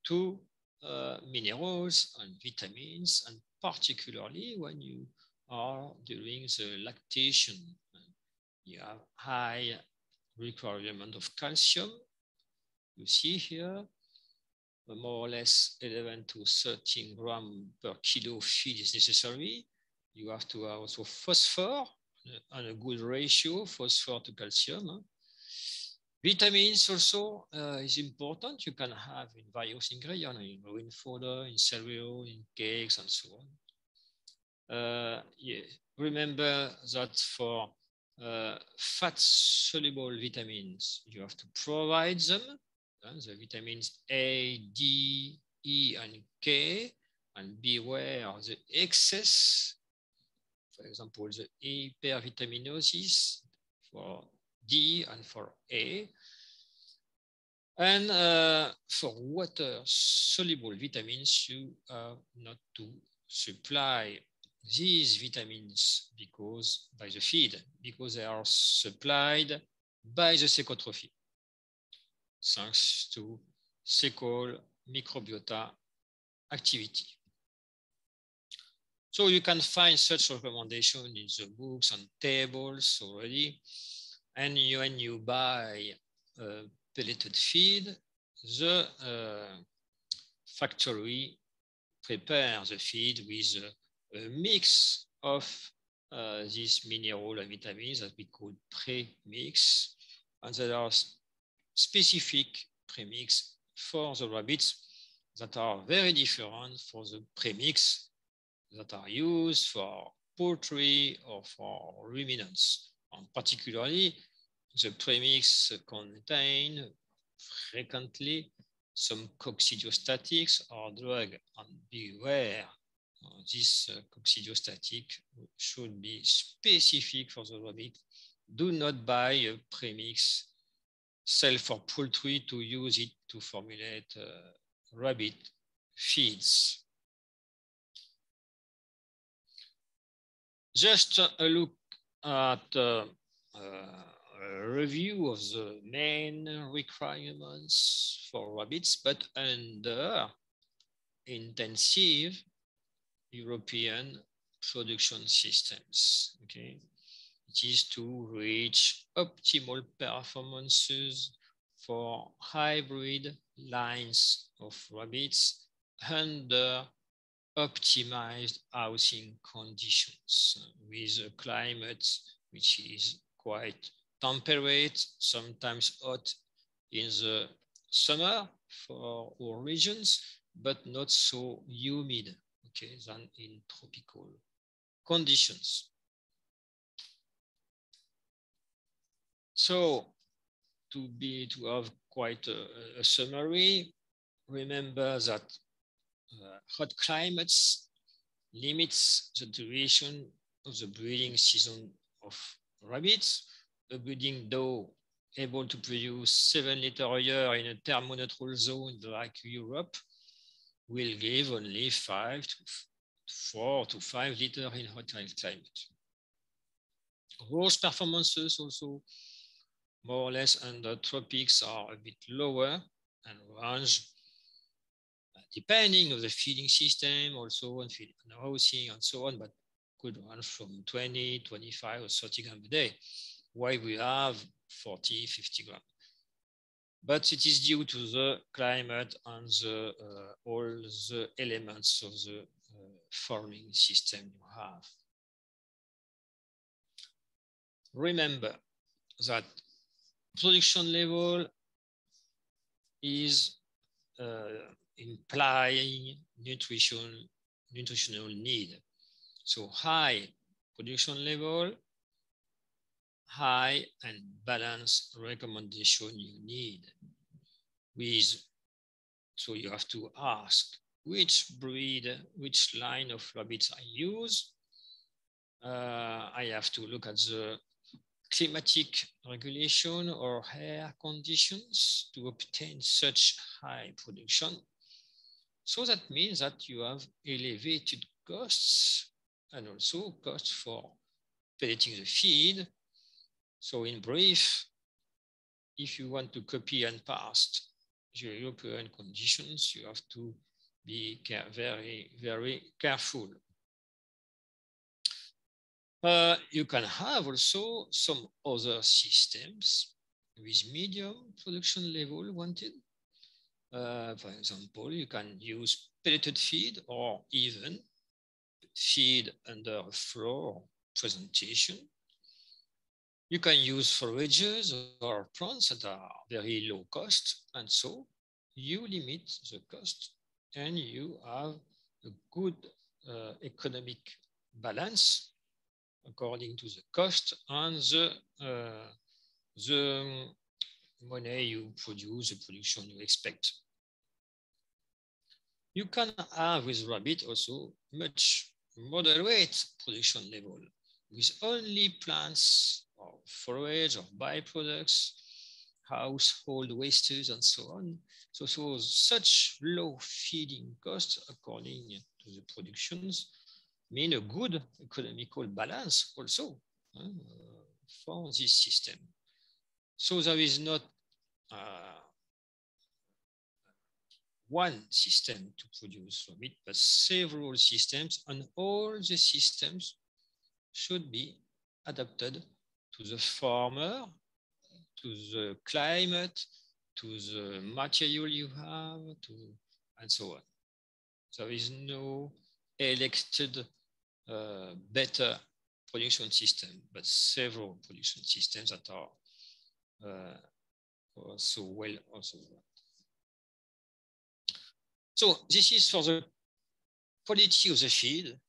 to uh, minerals and vitamins, and particularly when you are during the lactation. You have high requirement of calcium. You see here, more or less 11 to 13 gram per kilo feed is necessary. You have to have also phosphor and a good ratio, phosphor to calcium. Vitamins also uh, is important. You can have in various ingredients, in green fodder, in cereal, in cakes, and so on. Uh, yeah. Remember that for uh, fat-soluble vitamins, you have to provide them, the vitamins A, D, E, and K, and beware the excess, for example, the hypervitaminosis for D and for A. And uh, for water soluble vitamins, you have not to supply these vitamins because by the feed, because they are supplied by the cecotrophy, thanks to cecal microbiota activity. So you can find such recommendation in the books and tables already. And when you buy uh, pelleted feed, the uh, factory prepares the feed with a mix of uh, these mineral and vitamins that we call pre-mix. And there are specific premix for the rabbits that are very different for the premix that are used for poultry or for ruminants. And particularly, the premix contain frequently some coccidiostatics or drug and beware this coccidiostatic should be specific for the rabbit. Do not buy a premix cell for poultry to use it to formulate uh, rabbit feeds. Just a look at uh, a review of the main requirements for rabbits, but under intensive European production systems. Okay, is to reach optimal performances for hybrid lines of rabbits under optimized housing conditions with a climate which is quite temperate, sometimes hot in the summer for all regions, but not so humid okay, than in tropical conditions. So to be to have quite a, a summary, remember that uh, hot climates limits the duration of the breeding season of rabbits. A breeding doe able to produce seven liter a year in a thermoneutral zone like Europe will give only five to four to five liter in hot climate. Rose performances also more or less under tropics are a bit lower and range depending on the feeding system, also on feeding and housing and so on, but could run from 20, 25 or 30 grams a day, while we have 40, 50 grams. But it is due to the climate and the, uh, all the elements of the uh, farming system you have. Remember that production level is uh, implying nutrition, nutritional need. So high production level high and balanced recommendation you need with, so you have to ask which breed, which line of rabbits I use. Uh, I have to look at the climatic regulation or air conditions to obtain such high production. So that means that you have elevated costs and also costs for pelleting the feed. So in brief, if you want to copy and paste the European conditions, you have to be very, very careful. Uh, you can have also some other systems with medium production level wanted. Uh, for example, you can use pelleted feed or even feed under a floor presentation. You can use forages or plants that are very low cost. And so you limit the cost and you have a good uh, economic balance according to the cost and the, uh, the money you produce, the production you expect. You can have with rabbit also much moderate production level with only plants or forage or byproducts, household wastes and so on. So, so such low feeding costs according to the productions mean a good economical balance also uh, for this system. So there is not uh, one system to produce from it, but several systems, and all the systems should be adapted to the farmer, to the climate, to the material you have, to, and so on. There is no elected uh, better production system, but several production systems that are uh, also well also. So this is for the quality of the feed.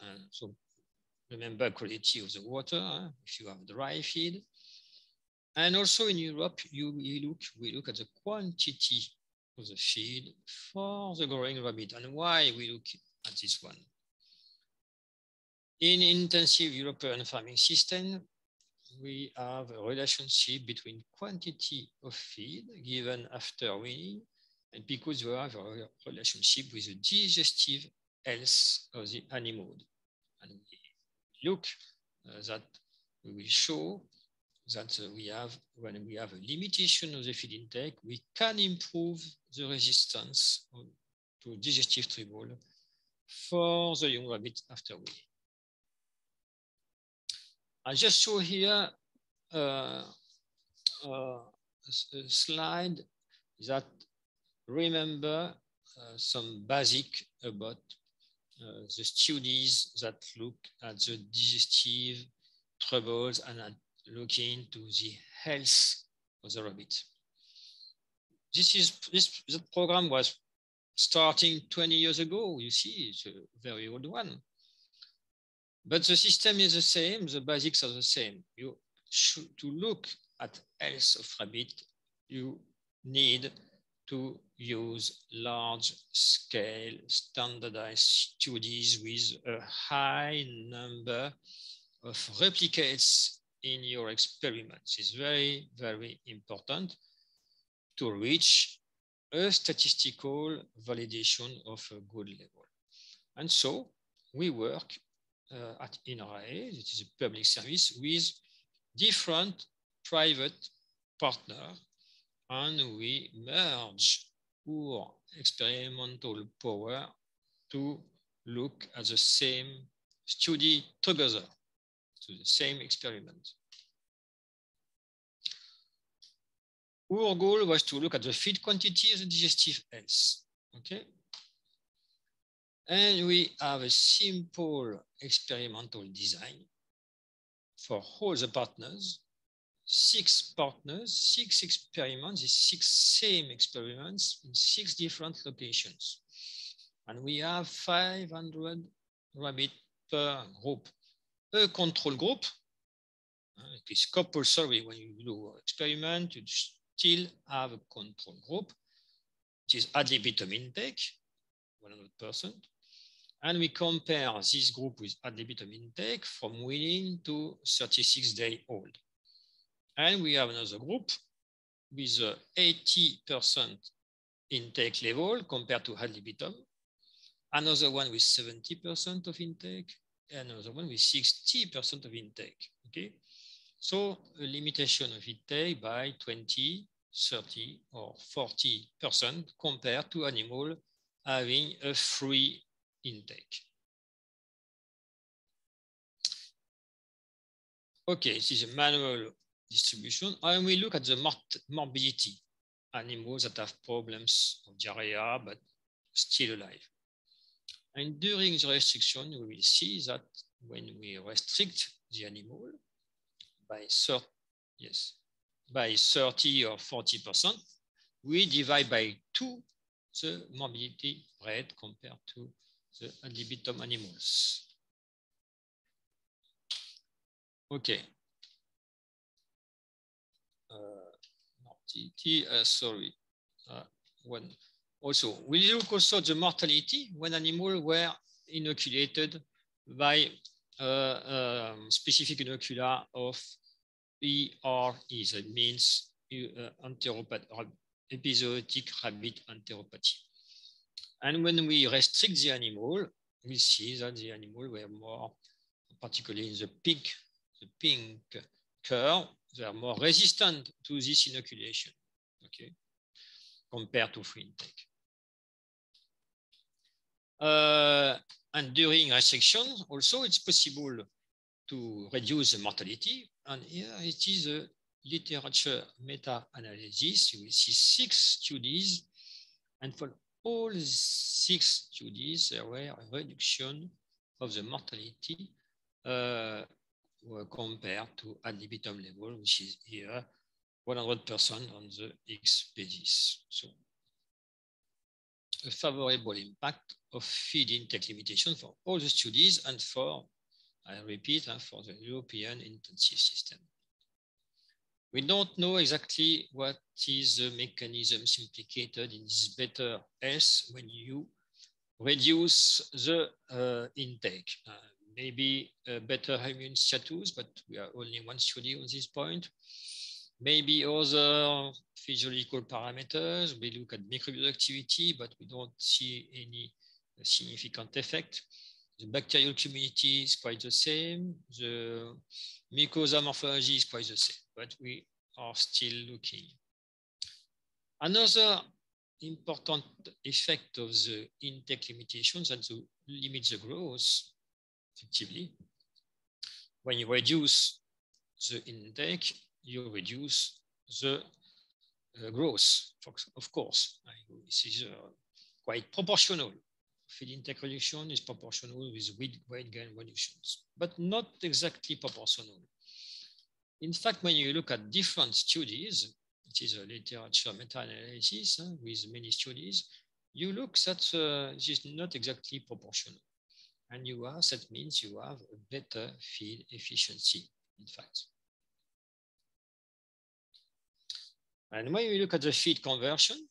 Uh, so remember quality of the water uh, if you have dry feed. And also in Europe, you, you look, we look at the quantity of the feed for the growing rabbit and why we look at this one. In intensive European farming system, we have a relationship between quantity of feed given after weaning and because we have a relationship with the digestive health of the animal. And we look uh, that we will show that uh, we have, when we have a limitation of the feed intake, we can improve the resistance to digestive trouble for the young rabbit after weaning. I just show here uh, uh, a slide that remember uh, some basic about uh, the studies that look at the digestive troubles and at looking to the health of the rabbit. This is this, this program was starting 20 years ago. You see, it's a very old one. But the system is the same, the basics are the same. You should, to look at health of rabbit, you need to use large scale standardized studies with a high number of replicates in your experiments. It's very, very important to reach a statistical validation of a good level. And so we work Uh, at INRAE, it is a public service, with different private partners, and we merge our experimental power to look at the same study together, to the same experiment. Our goal was to look at the feed quantity and digestive health. Okay, and we have a simple experimental design for all the partners, six partners, six experiments, six same experiments in six different locations. And we have 500 rabbit per group. A control group, uh, it is compulsory when you do an experiment, you still have a control group, which is ad intake, 100%. And we compare this group with ad libitum intake from weaning to 36 day old. And we have another group with 80% intake level compared to ad libitum. Another one with 70% of intake, another one with 60% of intake. Okay, so a limitation of intake by 20, 30, or 40% compared to animal having a free intake. Okay, this is a manual distribution. And we look at the morbidity, animals that have problems of diarrhea, but still alive. And during the restriction, we will see that when we restrict the animal by 30, yes, by 30 or 40%, we divide by two the morbidity rate compared to the animals. Okay. Uh, mortality, uh, sorry. Uh, one. Also, we look also the mortality when animals were inoculated by uh, um, specific inocula of ERE. That means uh, episodic rabbit enteropathy? And when we restrict the animal, we see that the animal were more, particularly in the pink the pink curve, they are more resistant to this inoculation, okay, compared to free intake. Uh, and during resection, also it's possible to reduce the mortality. And here it is a literature meta-analysis. You will see six studies, and for all six studies, there were a reduction of the mortality uh, compared to ad libitum level, which is here 100% on the X basis. So a favorable impact of feed intake limitation for all the studies and for, I repeat, uh, for the European intensive system. We don't know exactly what is the mechanisms implicated in this better S when you reduce the uh, intake. Uh, maybe a better immune status, but we are only one study on this point. Maybe other physiological parameters. We look at microbial activity, but we don't see any significant effect. The bacterial community is quite the same. The mucosa morphology is quite the same, but we are still looking. Another important effect of the intake limitations and to limit the growth effectively. When you reduce the intake, you reduce the uh, growth, of course. This is uh, quite proportional. Feed intake reduction is proportional with weight gain reductions, but not exactly proportional. In fact, when you look at different studies, it is a literature meta-analysis uh, with many studies, you look that uh, this is not exactly proportional and you have, that means you have a better feed efficiency, in fact. And when you look at the feed conversion,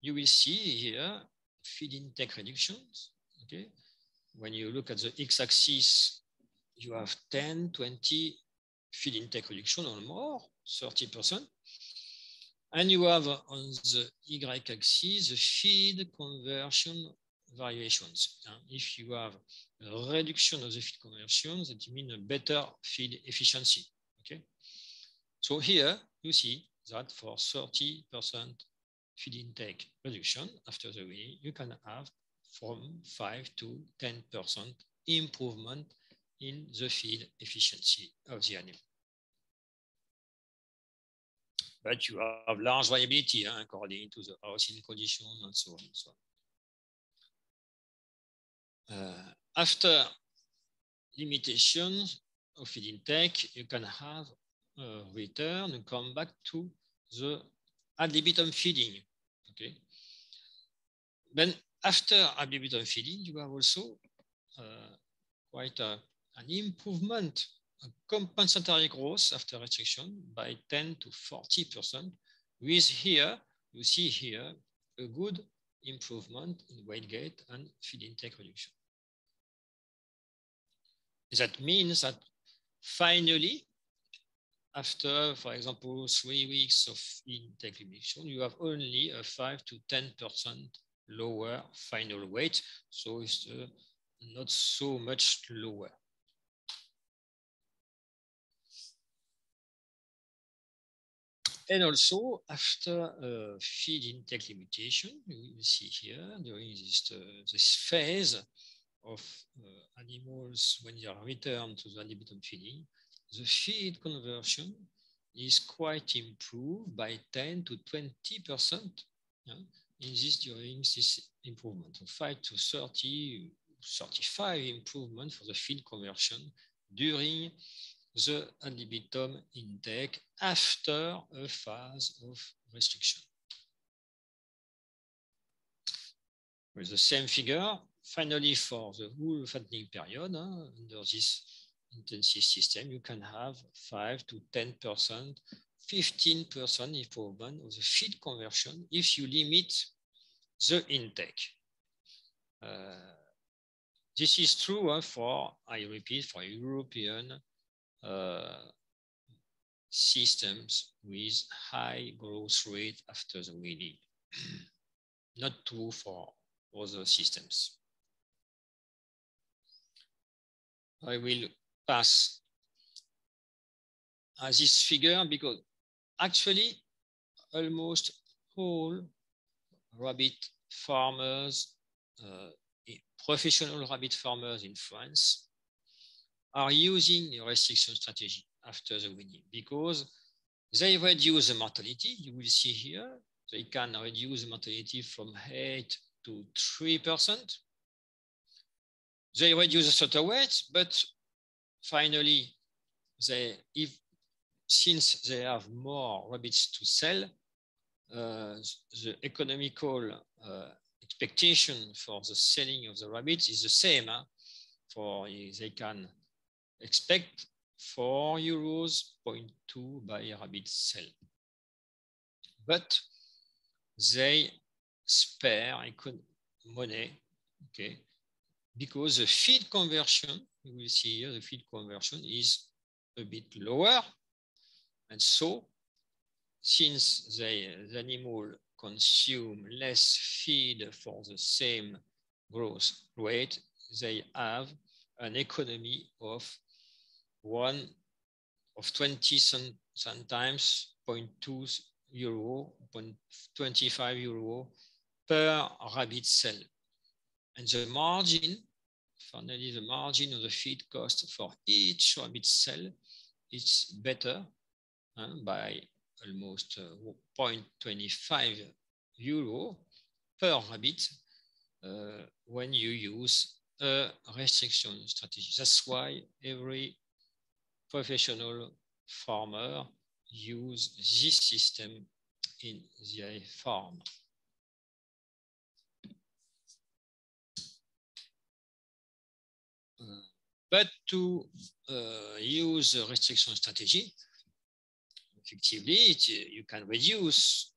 you will see here feed intake reductions, okay? When you look at the x-axis, you have 10, 20 feed intake reduction or more, 30%. And you have on the y-axis the feed conversion variations. If you have a reduction of the feed conversion, that means a better feed efficiency. Okay. So here you see that for 30% feed intake reduction after the weaning, you can have from 5 to 10% improvement in the feed efficiency of the animal. But you have large variability according to the housing condition and so on and so on. Uh, after limitation of feed intake, you can have a return and come back to the ad libitum feeding. Okay. Then after ad libitum feeding, you have also uh, quite a, an improvement, a compensatory growth after restriction by 10 to 40%, with here, you see here, a good improvement in weight gain and feed intake reduction. That means that finally, after, for example, three weeks of intake limitation, you have only a 5 to 10% lower final weight. So it's the not so much lower. And also after uh, feed intake limitation, you see here during this, uh, this phase of uh, animals when they are returned to the libitum feeding, the feed conversion is quite improved by 10 to 20% yeah, in this during this improvement, so 5 to 30, 35 improvement for the feed conversion during the ad libitum intake after a phase of restriction. With the same figure, finally, for the whole fattening period, uh, under this intensive system, you can have 5 to 10%, 15% improvement of the feed conversion if you limit the intake. Uh, this is true uh, for, I repeat, for European uh, systems with high growth rate after the weaning. (clears throat) Not true for other systems. I will pass uh, this figure because actually almost all rabbit farmers, uh, professional rabbit farmers in France are using a restriction strategy after the weaning because they reduce the mortality. You will see here, they can reduce the mortality from 8 to 3%. They reduce the slaughter weight, but finally, they, if, since they have more rabbits to sell, uh, the economical uh, expectation for the selling of the rabbits is the same. Huh? For they can expect 4 euros 0.2 by rabbit cell. But they spare money, okay, because the feed conversion, you will see here, the feed conversion is a bit lower. And so, since the animal consume less feed for the same growth rate, they have an economy of one of 20 sometimes 0.2 euro, 0.25 euro per rabbit cell. And the margin, finally, the margin of the feed cost for each rabbit cell is better uh, by almost uh, 0.25 euro per rabbit uh, when you use a restriction strategy. That's why every professional farmer use this system in their farm. But to uh, use a restriction strategy, effectively, it, you can reduce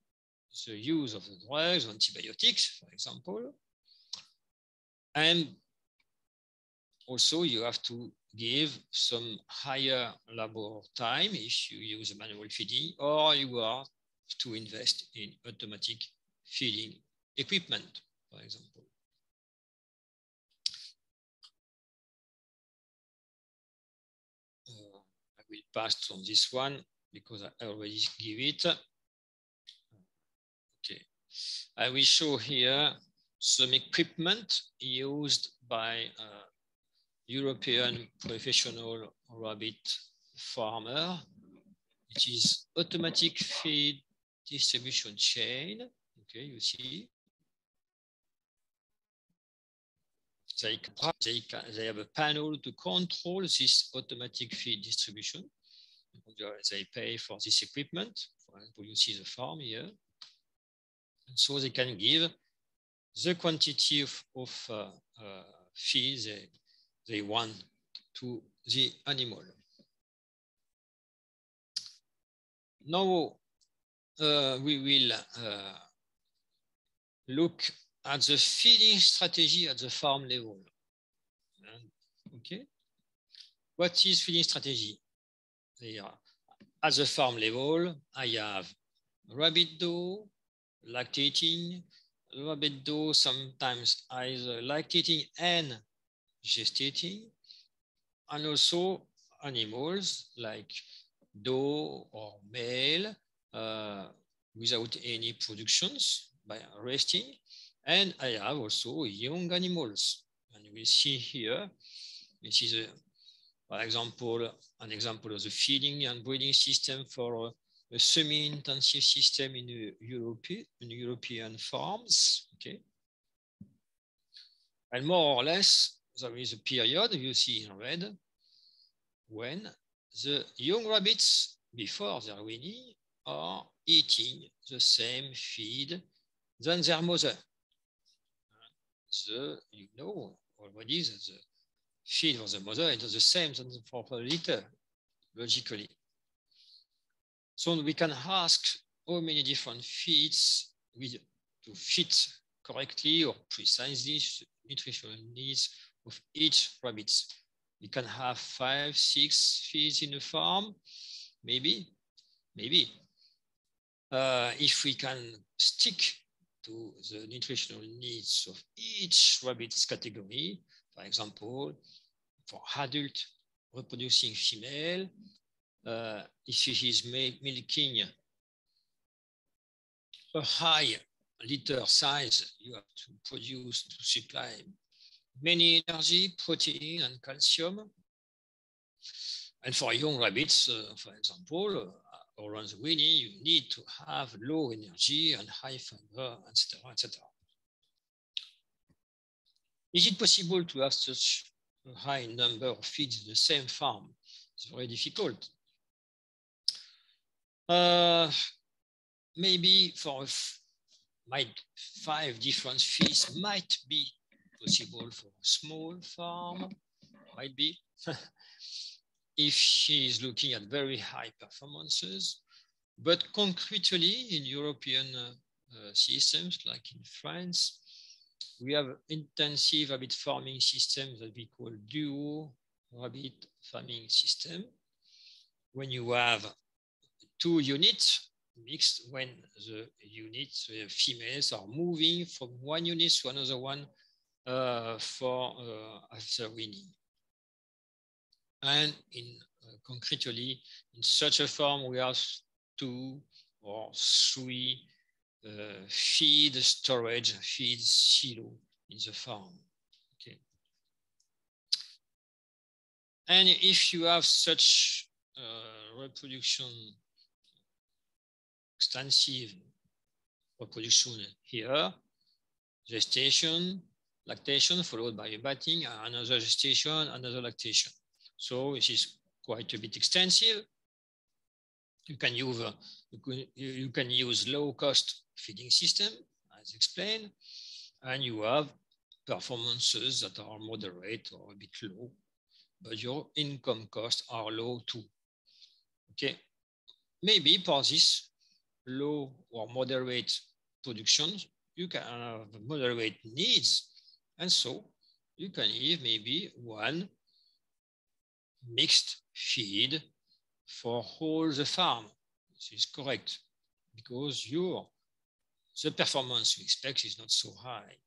the use of the drugs, antibiotics, for example. And also you have to give some higher labor time if you use manual feeding, or you are to invest in automatic feeding equipment, for example. Uh, I will pass on this one because I already give it. Okay, I will show here some equipment used by uh, European professional rabbit farmer. It is automatic feed distribution chain. Okay, you see. They, they, they have a panel to control this automatic feed distribution. They pay for this equipment. For example, you see the farm here. And so they can give the quantity of, of uh, uh, feed they, they want to the animal. Now uh, we will uh, look at the feeding strategy at the farm level. Okay, what is feeding strategy? There, at the farm level, I have rabbit doe, lactating, rabbit doe sometimes either lactating and gestating, and also animals like doe or male uh, without any productions by resting. And I have also young animals. And you will see here, this is, a, for example, an example of the feeding and breeding system for a semi-intensive system in, Europe, in European farms, okay? And more or less, there is a period you see in red when the young rabbits, before their weaning, are eating the same feed than their mother. The, you know already that the feed for the mother is the same than for litter, logically. So we can ask how many different feeds with, to fit correctly or precisely the nutritional needs of each rabbit. We can have five, six feeds in a farm, maybe, maybe. Uh, if we can stick to the nutritional needs of each rabbit's category, for example, for adult reproducing female, uh, if she is milking a high liter size, you have to produce to supply many energy, protein, and calcium. And for young rabbits, uh, for example, uh, around the weaning, you need to have low energy and high fiber, etc., etc. Is it possible to have such a high number of feeds in the same farm? It's very difficult. Uh, maybe for five different feeds might be possible for a small farm, might be. (laughs) if she is looking at very high performances, but concretely in European uh, uh, systems, like in France, we have intensive rabbit farming systems that we call duo rabbit farming system. When you have two units mixed when the units, the females are moving from one unit to another one uh, for uh, after weaning. And in uh, concretely, in such a form, we have two or three feed storage, feed silo in the farm. Okay. And if you have such uh, reproduction extensive reproduction here, gestation, lactation, followed by a batting, another gestation, another lactation. So this is quite a bit extensive. You can use, uh, you, can, use low cost feeding system, as explained, and you have performances that are moderate or a bit low, but your income costs are low too. Okay, maybe for this low or moderate productions, you can have moderate needs. And so you can have maybe one mixed feed for all the farm. This is correct because your the performance you expect is not so high.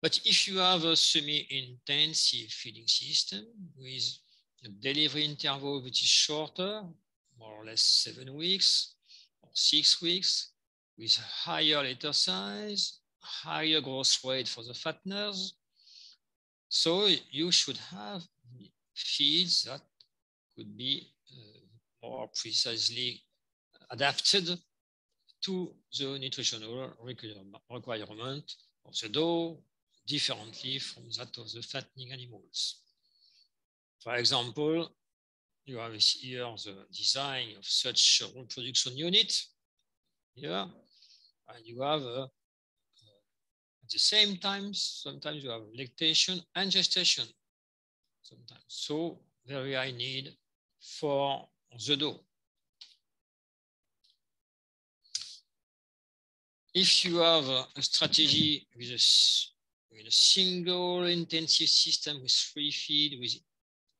But if you have a semi-intensive feeding system with a delivery interval which is shorter, more or less seven weeks or six weeks with higher litter size, higher growth rate for the fatteners. So you should have feeds that could be more precisely adapted to the nutritional requirement of the doe differently from that of the fattening animals. For example, you have here the design of such a reproduction unit here, and you have uh, at the same time, sometimes you have lactation and gestation sometimes. So very high need for the doe. If you have a strategy with a, with a single intensive system with free feed, with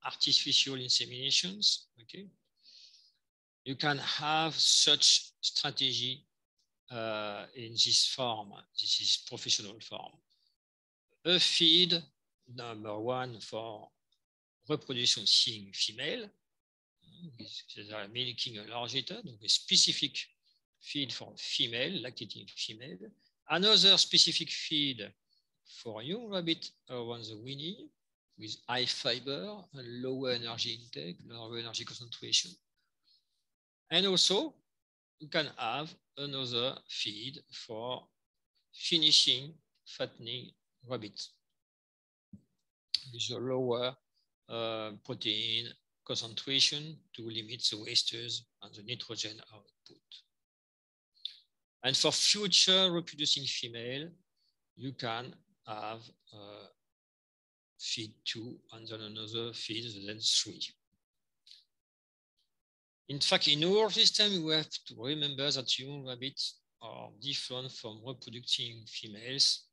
artificial inseminations, okay? You can have such strategy uh, in this form. This is professional form. a feed, number one for reproduction seeing female, they are milking a large donc a specific feed for female, lactating female. Another specific feed for young rabbit around the weaning with high fiber and lower energy intake, lower energy concentration. And also, you can have another feed for finishing fattening rabbits with a lower uh, protein concentration to limit the wastes and the nitrogen output. And for future reproducing female, you can have uh, feed two and then another feed, then three. In fact, in our system, we have to remember that young rabbits are different from reproducing females,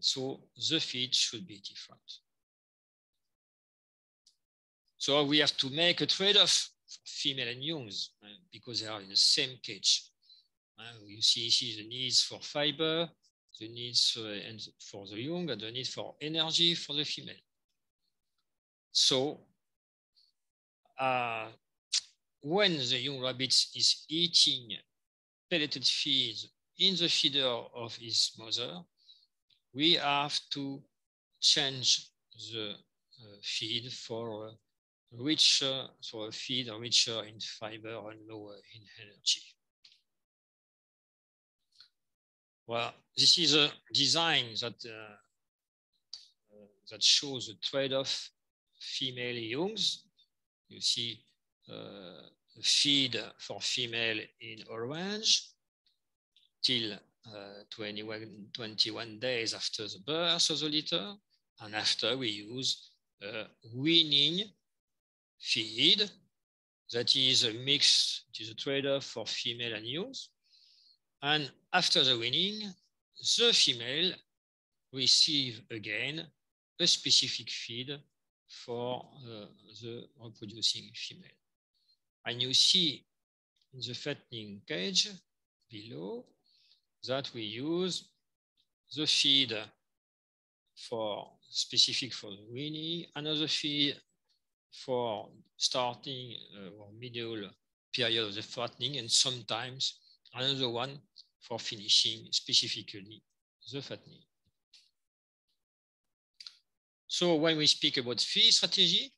so the feed should be different. So we have to make a trade-off for female and youngs because they are in the same cage. Uh, you see, see the needs for fiber, the needs uh, and for the young, and the need for energy for the female. So uh, when the young rabbit is eating pelleted feeds in the feeder of his mother, we have to change the uh, feed for richer, for a feed richer in fiber and lower in energy. Well, this is a design that uh, uh, that shows the trade-off female youngs. You see uh, feed for female in orange till uh, 21, 21 days after the birth of the litter. And after we use uh, weaning feed that is a mix, it is a trade-off for female and. And after the winning, the female receive again a specific feed for uh, the reproducing female. And you see in the fattening cage below that we use the feed for specific for the weaning, another feed for starting uh, or middle period of the fattening, and sometimes another one for finishing specifically the fattening. So when we speak about feed strategy,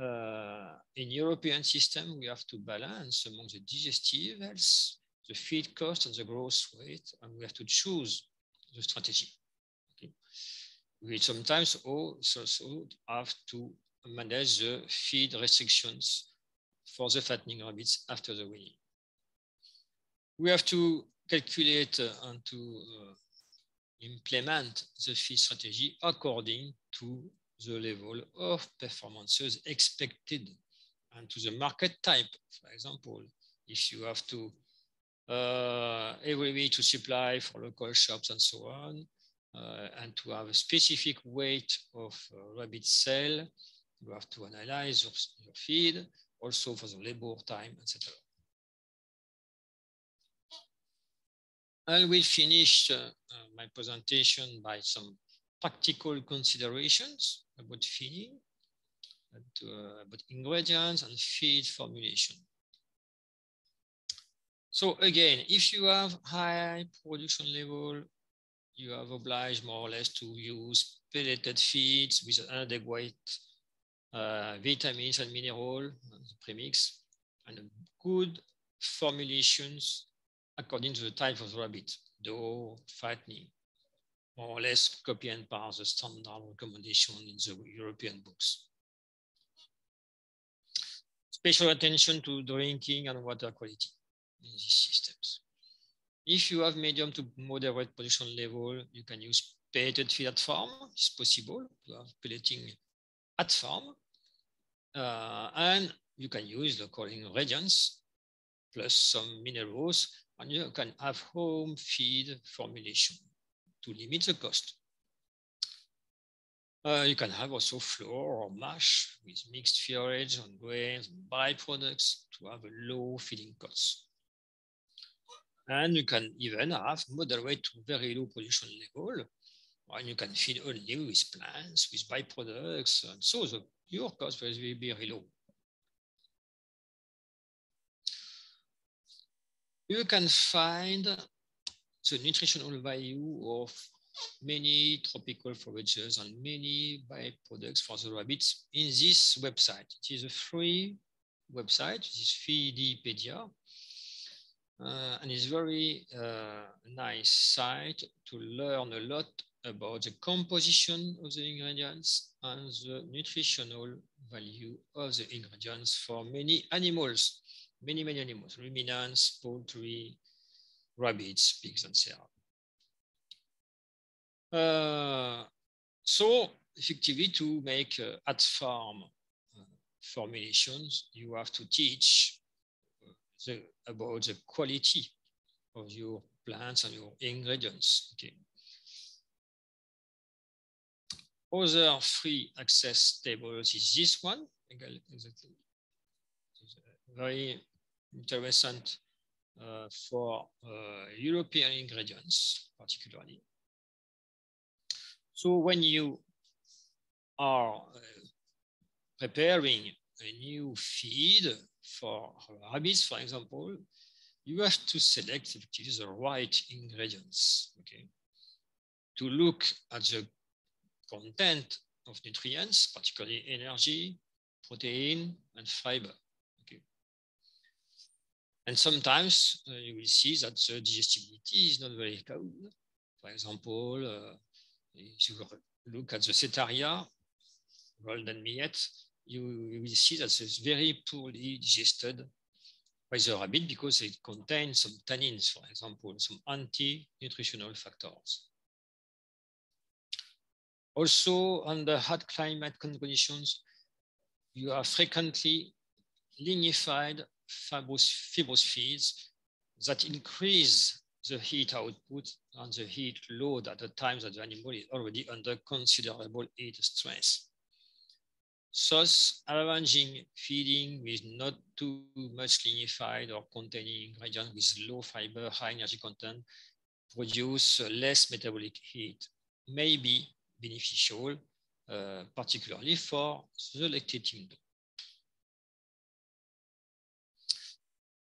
uh, in European system, we have to balance among the digestive health, the feed cost and the growth rate, and we have to choose the strategy. Okay. We sometimes also have to manage the feed restrictions for the fattening rabbits after the weaning we have to calculate and to uh, implement the feed strategy according to the level of performances expected and to the market type. For example, if you have to uh, every week to supply for local shops and so on, uh, and to have a specific weight of uh, rabbit cell, you have to analyze your, your feed, also for the labor time, etc. I will finish uh, uh, my presentation by some practical considerations about feeding, uh, about ingredients and feed formulation. So again, if you have high production level, you have obliged more or less to use pelleted feeds with an adequate Uh, vitamins and mineral premix and good formulations according to the type of rabbit, doe, fattening, more or less copy and paste the standard recommendation in the European books. Special attention to drinking and water quality in these systems. If you have medium to moderate production level, you can use pelleted feed at farm. It's possible to have pelleting at farm. Uh, and you can use local ingredients plus some minerals and you can have home feed formulation to limit the cost. Uh, you can have also flour or mash with mixed forage and grains and byproducts to have a low feeding cost. And you can even have moderate to very low pollution level and you can feed only with plants, with byproducts, and so the, your cost will be very low. You can find the nutritional value of many tropical forages and many byproducts for the rabbits in this website. It is a free website, this Feedipedia, uh, and it's very uh, nice site to learn a lot about the composition of the ingredients and the nutritional value of the ingredients for many animals, many, many animals, ruminants, poultry, rabbits, pigs, and so on. Uh, so effectively to make uh, at farm uh, formulations, you have to teach uh, the, about the quality of your plants and your ingredients. Okay. Other free access tables is this one. Exactly. Very interesting uh, for uh, European ingredients, particularly. So when you are uh, preparing a new feed for rabbits, for example, you have to select the right ingredients, okay? To look at the content of nutrients, particularly energy, protein, and fiber. Okay. And sometimes uh, you will see that the digestibility is not very good. For example, uh, if you look at the setaria, golden millet, you, you will see that it's very poorly digested by the rabbit because it contains some tannins, for example, some anti-nutritional factors. Also, under hot climate conditions, you are frequently lignified fibrous, fibrous feeds that increase the heat output and the heat load at the time that the animal is already under considerable heat stress. Thus, arranging feeding with not too much lignified or containing ingredients with low fiber, high energy content produce less metabolic heat, maybe beneficial, uh, particularly for the.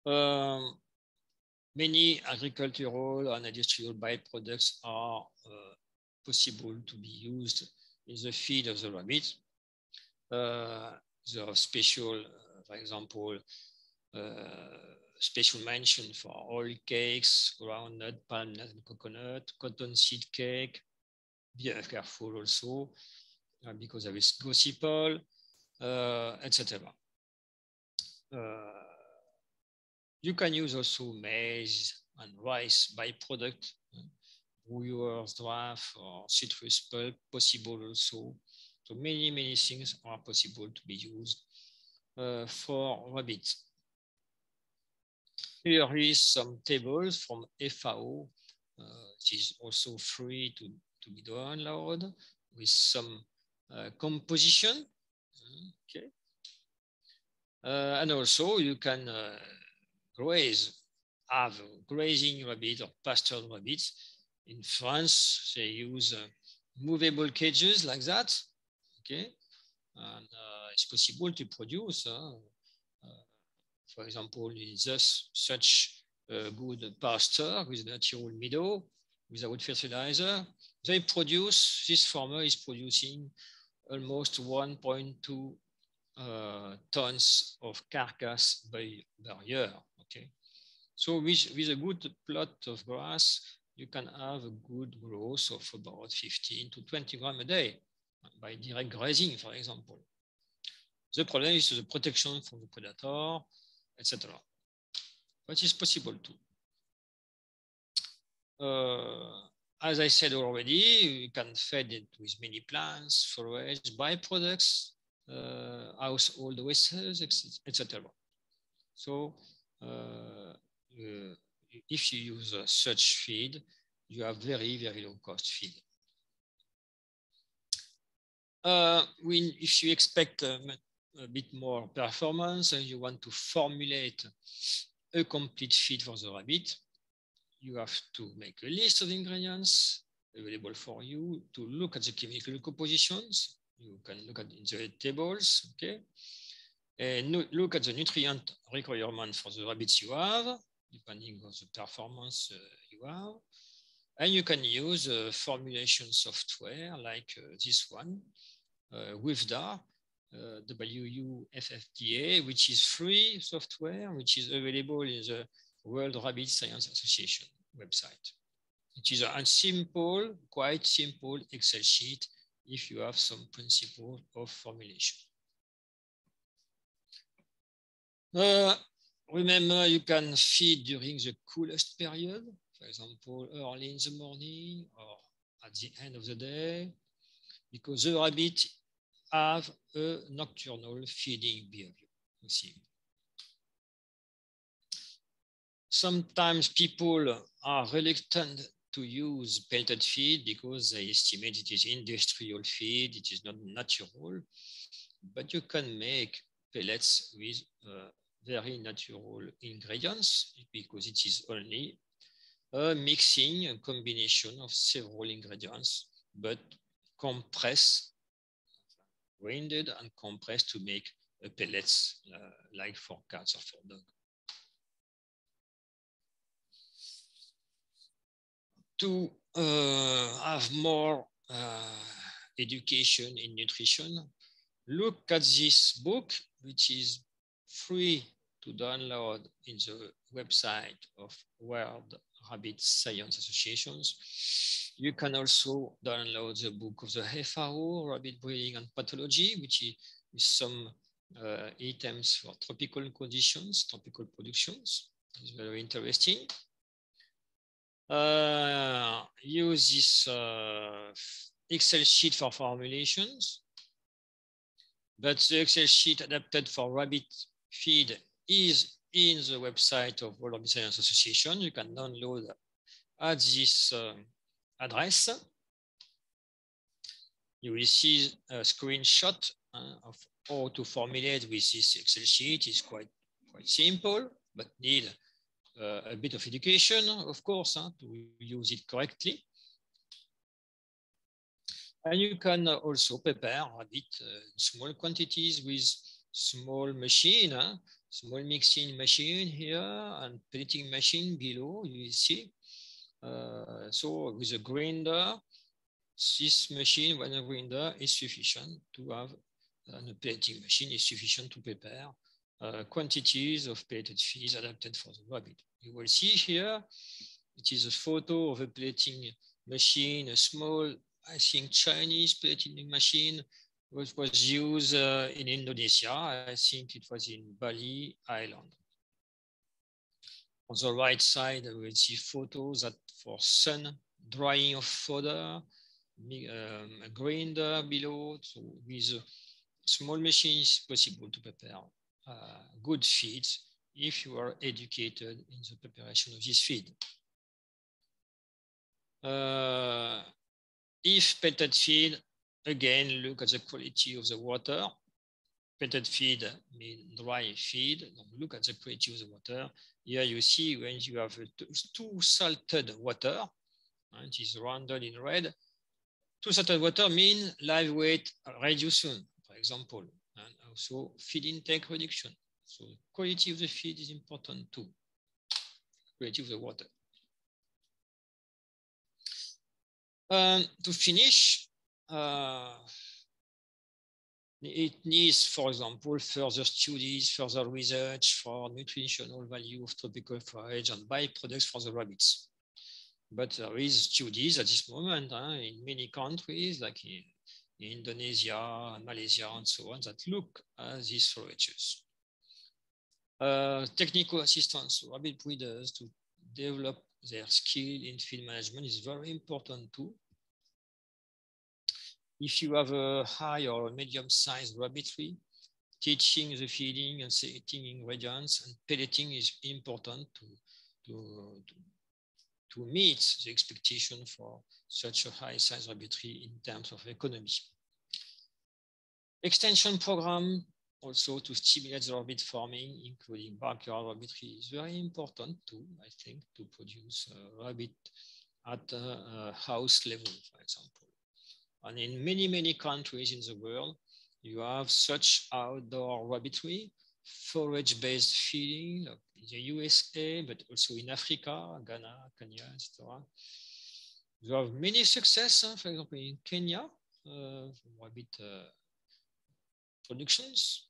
Um, many agricultural and industrial byproducts are uh, possible to be used in the feed of the rabbit. Uh, there are special, for example, uh, special mention for oil cakes, groundnut, palm nut, and coconut, cotton seed cake, be careful also uh, because there is gossypol, uh, etc. Uh, you can use also maize and rice byproduct, brewer's draff or citrus pulp possible also. So many, many things are possible to be used uh, for rabbits. Here is some tables from FAO. Uh, is also free to to be downloaded with some uh, composition. Okay. Uh, and also you can uh, graze, have grazing rabbit or pastured rabbits. In France, they use uh, movable cages like that. Okay. And uh, it's possible to produce, uh, for example, in this, such a good pasture with natural meadow without fertilizer they produce, this farmer is producing almost 1.2 uh, tons of carcass by, per year, okay? So with, with a good plot of grass, you can have a good growth of about 15 to 20 grams a day by direct grazing, for example. The problem is the protection from the predator, etc. But it's possible too. Uh, as I said already, you can feed it with many plants, forage, byproducts, uh, household wastes, etc. So uh, uh, if you use such feed, you have very, very low cost feed. Uh, if you expect a, a bit more performance and you want to formulate a complete feed for the rabbit, you have to make a list of ingredients available for you to look at the chemical compositions. You can look at the tables, okay? And look at the nutrient requirement for the rabbits you have, depending on the performance uh, you have. And you can use a formulation software like uh, this one, uh, WUFFDA, uh, WUFFDA, which is free software, which is available in the World Rabbit Science Association website. It is a simple, quite simple Excel sheet if you have some principle of formulation. Uh, remember, you can feed during the coolest period, for example, early in the morning or at the end of the day, because the rabbit have a nocturnal feeding behavior. You see. Sometimes people are reluctant to use pelleted feed because they estimate it is industrial feed, it is not natural, but you can make pellets with uh, very natural ingredients because it is only a mixing, a combination of several ingredients, but compressed, grinded and compressed to make pellets uh, like for cats or for dogs. To uh, have more uh, education in nutrition, look at this book, which is free to download in the website of World Rabbit Science Associations. You can also download the book of the FAO, Rabbit Breeding and Pathology, which is some uh, items for tropical conditions, tropical productions. It's very interesting uh, use this uh, Excel sheet for formulations, but the Excel sheet adapted for rabbit feed is in the website of World Rabbit Science Association. You can download at this uh, address. You will see a screenshot uh, of how to formulate with this Excel sheet. It's quite, quite simple, but need a bit of education, of course, huh, to use it correctly. And you can also prepare a bit uh, small quantities with small machine, small mixing machine here and printing machine below, you see. Uh, so with a grinder, this machine, a grinder is sufficient to have, and a pelleting machine is sufficient to prepare uh, quantities of pelleted feeds adapted for the rabbit. You will see here, it is a photo of a pelleting machine, a small, I think, Chinese pelleting machine, which was used uh, in Indonesia. I think it was in Bali Island. On the right side, we will see photos that for sun drying of fodder, um, a grinder below. So with small machines, possible to prepare uh, good feeds if you are educated in the preparation of this feed. Uh, if pelleted feed, again, look at the quality of the water. Pelleted feed means dry feed. Look at the quality of the water. Here you see when you have too salted water, it is rounded in red. Too salted water means live weight reduction, for example and also feed intake reduction. So quality of the feed is important too, quality of the water. Um, to finish, uh, it needs, for example, further studies, further research for nutritional value of tropical forage and byproducts for the rabbits. But there is studies at this moment huh, in many countries, like in Indonesia, Malaysia, and so on, that look at these forages. Uh, technical assistance, rabbit breeders to develop their skill in field management is very important too. If you have a high or medium-sized rabbitry, teaching the feeding and setting ingredients and pelleting is important to, to, to, to meet the expectation for such a high size rabbitry in terms of economy. Extension program also to stimulate the rabbit farming, including backyard rabbitry, is very important too, I think, to produce uh, rabbit at a, house level, for example. And in many, many countries in the world, you have such outdoor rabbitry, forage-based feeding in the USA, but also in Africa, Ghana, Kenya, etc. You have many success, for example, in Kenya, uh, rabbit uh, productions.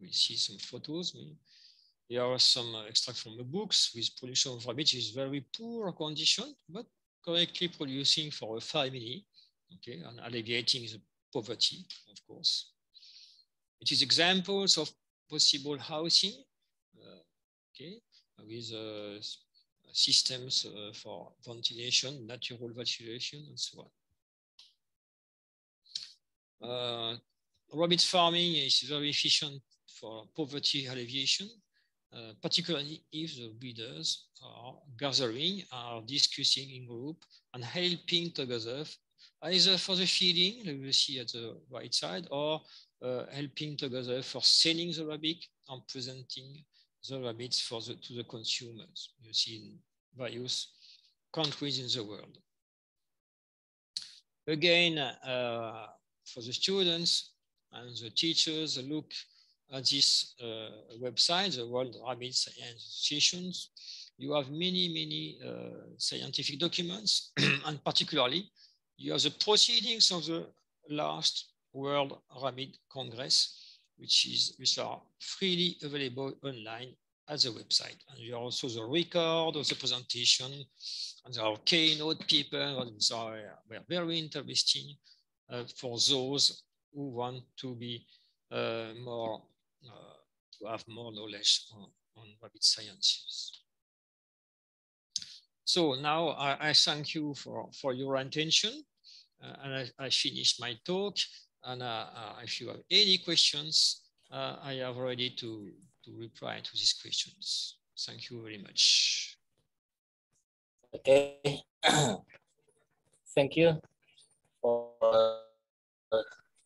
We see some photos. There are some uh, extract from the books with production of rabbit is very poor condition, but correctly producing for a family, okay, and alleviating the poverty, of course. It is examples of possible housing, okay, with uh, systems uh, for ventilation, natural ventilation, and so on. Uh, rabbit farming is very efficient for poverty alleviation uh, particularly if the breeders are gathering, are discussing in group and helping together, either for the feeding, like we see at the right side, or uh, helping together for selling the rabbit and presenting the rabbits for the, to the consumers. You see in various countries in the world. Again, uh, for the students and the teachers, look at this uh, website, the World Rabbit Science Associations, you have many, many uh, scientific documents, (clears throat) and particularly, you have the proceedings of the last World Rabbit Congress, which is which are freely available online at the website. And you have also the record of the presentation, and there are keynote people that are were very interesting uh, for those who want to be uh, more uh, to have more knowledge on, on rabbit sciences. So now I, I, thank you for, for your attention uh, and I, I, finished my talk. And uh, uh, if you have any questions, uh, I have ready to, to reply to these questions. Thank you very much. Okay. (coughs) Thank you for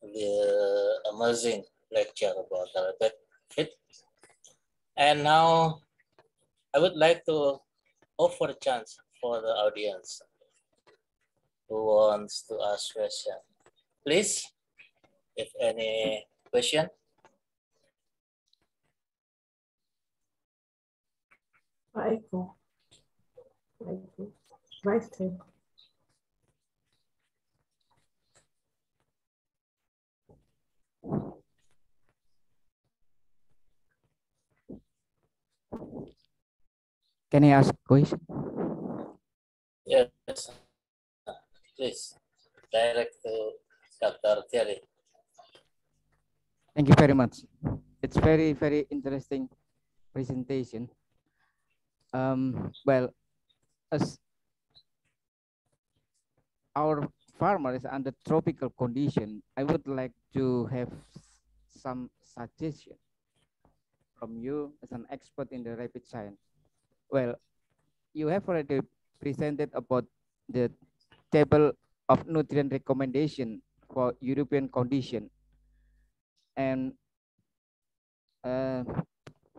the amazing lecture about fit. And now I would like to offer a chance for the audience who wants to ask question. Please, if any question. Michael. Michael. Nice. Can I ask a question? Yes, please. Direct to Dr. Thierry. Thank you very much. It's very, very interesting presentation. Um, well, as our farmer is under tropical condition, I would like to have some suggestion from you as an expert in the rapid science. Well, you have already presented about the table of nutrient recommendation for European condition. And uh,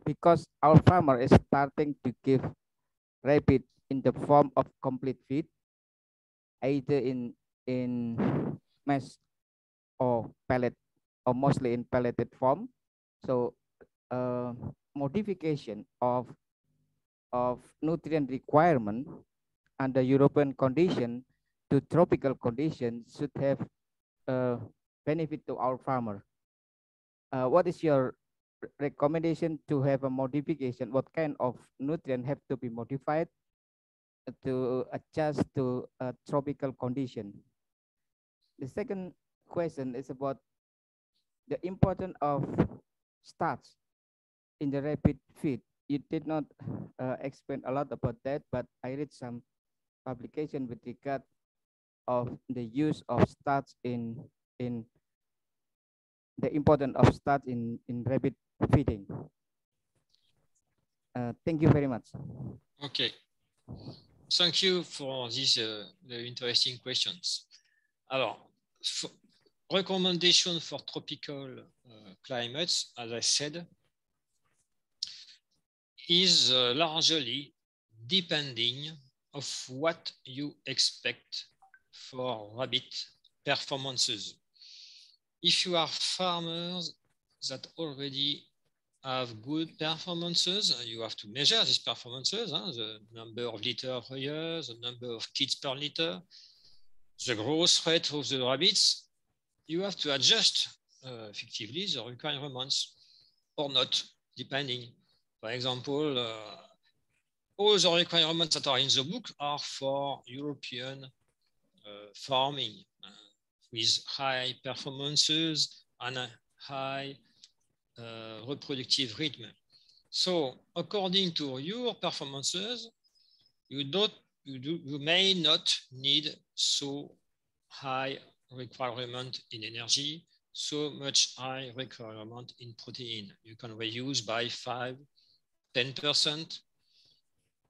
because our farmer is starting to give rabbit in the form of complete feed, either in in mass or pellet or mostly in pelleted form. So uh, modification of of nutrient requirement under European condition to tropical conditions should have a benefit to our farmer. Uh, what is your recommendation to have a modification? What kind of nutrient have to be modified to adjust to a tropical condition? The second question is about the importance of starch in the rapid feed you did not uh, explain a lot about that, but I read some publication with regard of the use of starch in in the importance of starch in in rabbit feeding. Uh, thank you very much. Okay, thank you for these uh, very interesting questions. Alors, for recommendation for tropical uh, climates, as I said, is uh, largely depending of what you expect for rabbit performances. If you are farmers that already have good performances, you have to measure these performances, huh? the number of liter per year, the number of kids per liter, the growth rate of the rabbits, you have to adjust uh, effectively the requirements or not, depending. For example, uh, all the requirements that are in the book are for European uh, farming with high performances and a high uh, reproductive rhythm. So according to your performances, you don't you, do, you may not need so high requirement in energy, so much high requirement in protein. You can reduce by five, 10%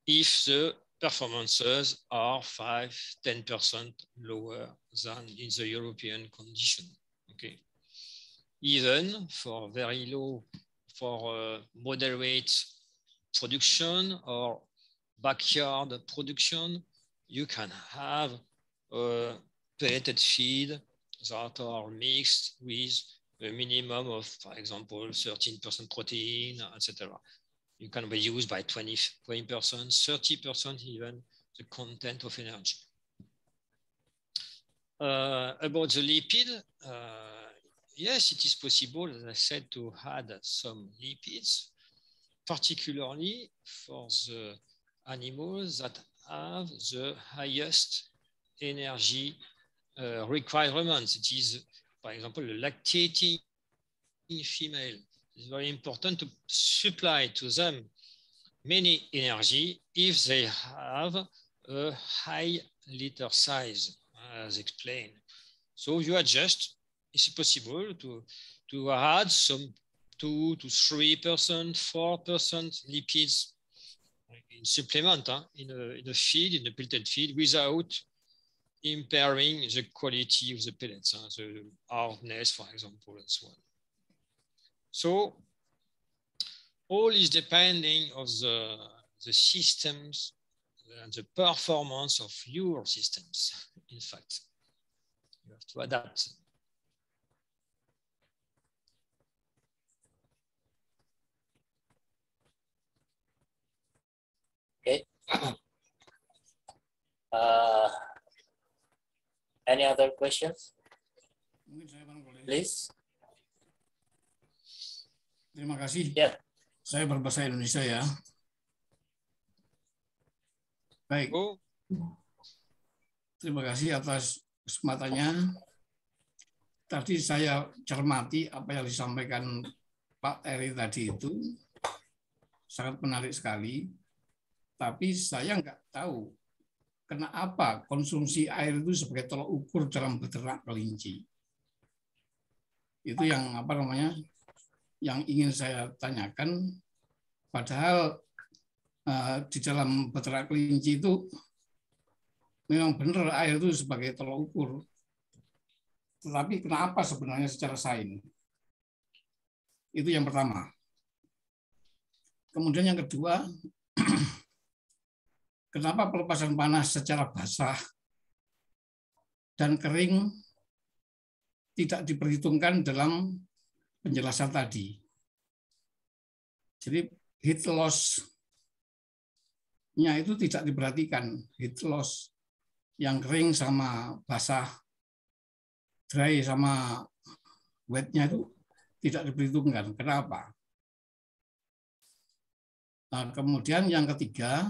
if the performances are 5, 10% lower than in the European condition. Okay. Even for very low, for uh, moderate production or backyard production, you can have a pelleted feed that are mixed with a minimum of, for example, 13% protein, etc you can reduce by 20, 20%, 30% even the content of energy. Uh, about the lipid, uh, yes, it is possible, as I said, to add some lipids, particularly for the animals that have the highest energy uh, requirements. It is, for example, the lactating female it's very important to supply to them many energy if they have a high liter size, as explained. So you adjust, it's possible to, to add some two to 3%, 4% lipids in supplement, huh? in, a, in a feed, in a pelleted feed, without impairing the quality of the pellets, huh? the hardness, for example, and so on. So all is depending of the, the systems and the performance of your systems, in fact. You have to adapt. Okay. (coughs) Uh, any other questions? Please. Terima kasih. Ya. Saya berbahasa Indonesia ya. Baik. Terima kasih atas kesempatannya. Tadi saya cermati apa yang disampaikan Pak Eri tadi itu sangat menarik sekali. Tapi saya nggak tahu kenapa konsumsi air itu sebagai tolak ukur dalam beternak kelinci. Itu yang apa namanya yang ingin saya tanyakan, padahal uh, di dalam beternak kelinci itu memang benar air itu sebagai tolak ukur. Tetapi kenapa sebenarnya secara sains? Itu yang pertama. Kemudian yang kedua, (clears throat) kenapa pelepasan panas secara basah dan kering tidak diperhitungkan dalam penjelasan tadi. Jadi heat loss-nya itu tidak diperhatikan. Heat loss yang kering sama basah, dry sama wetnya itu tidak diperhitungkan. Kenapa? Nah, kemudian yang ketiga,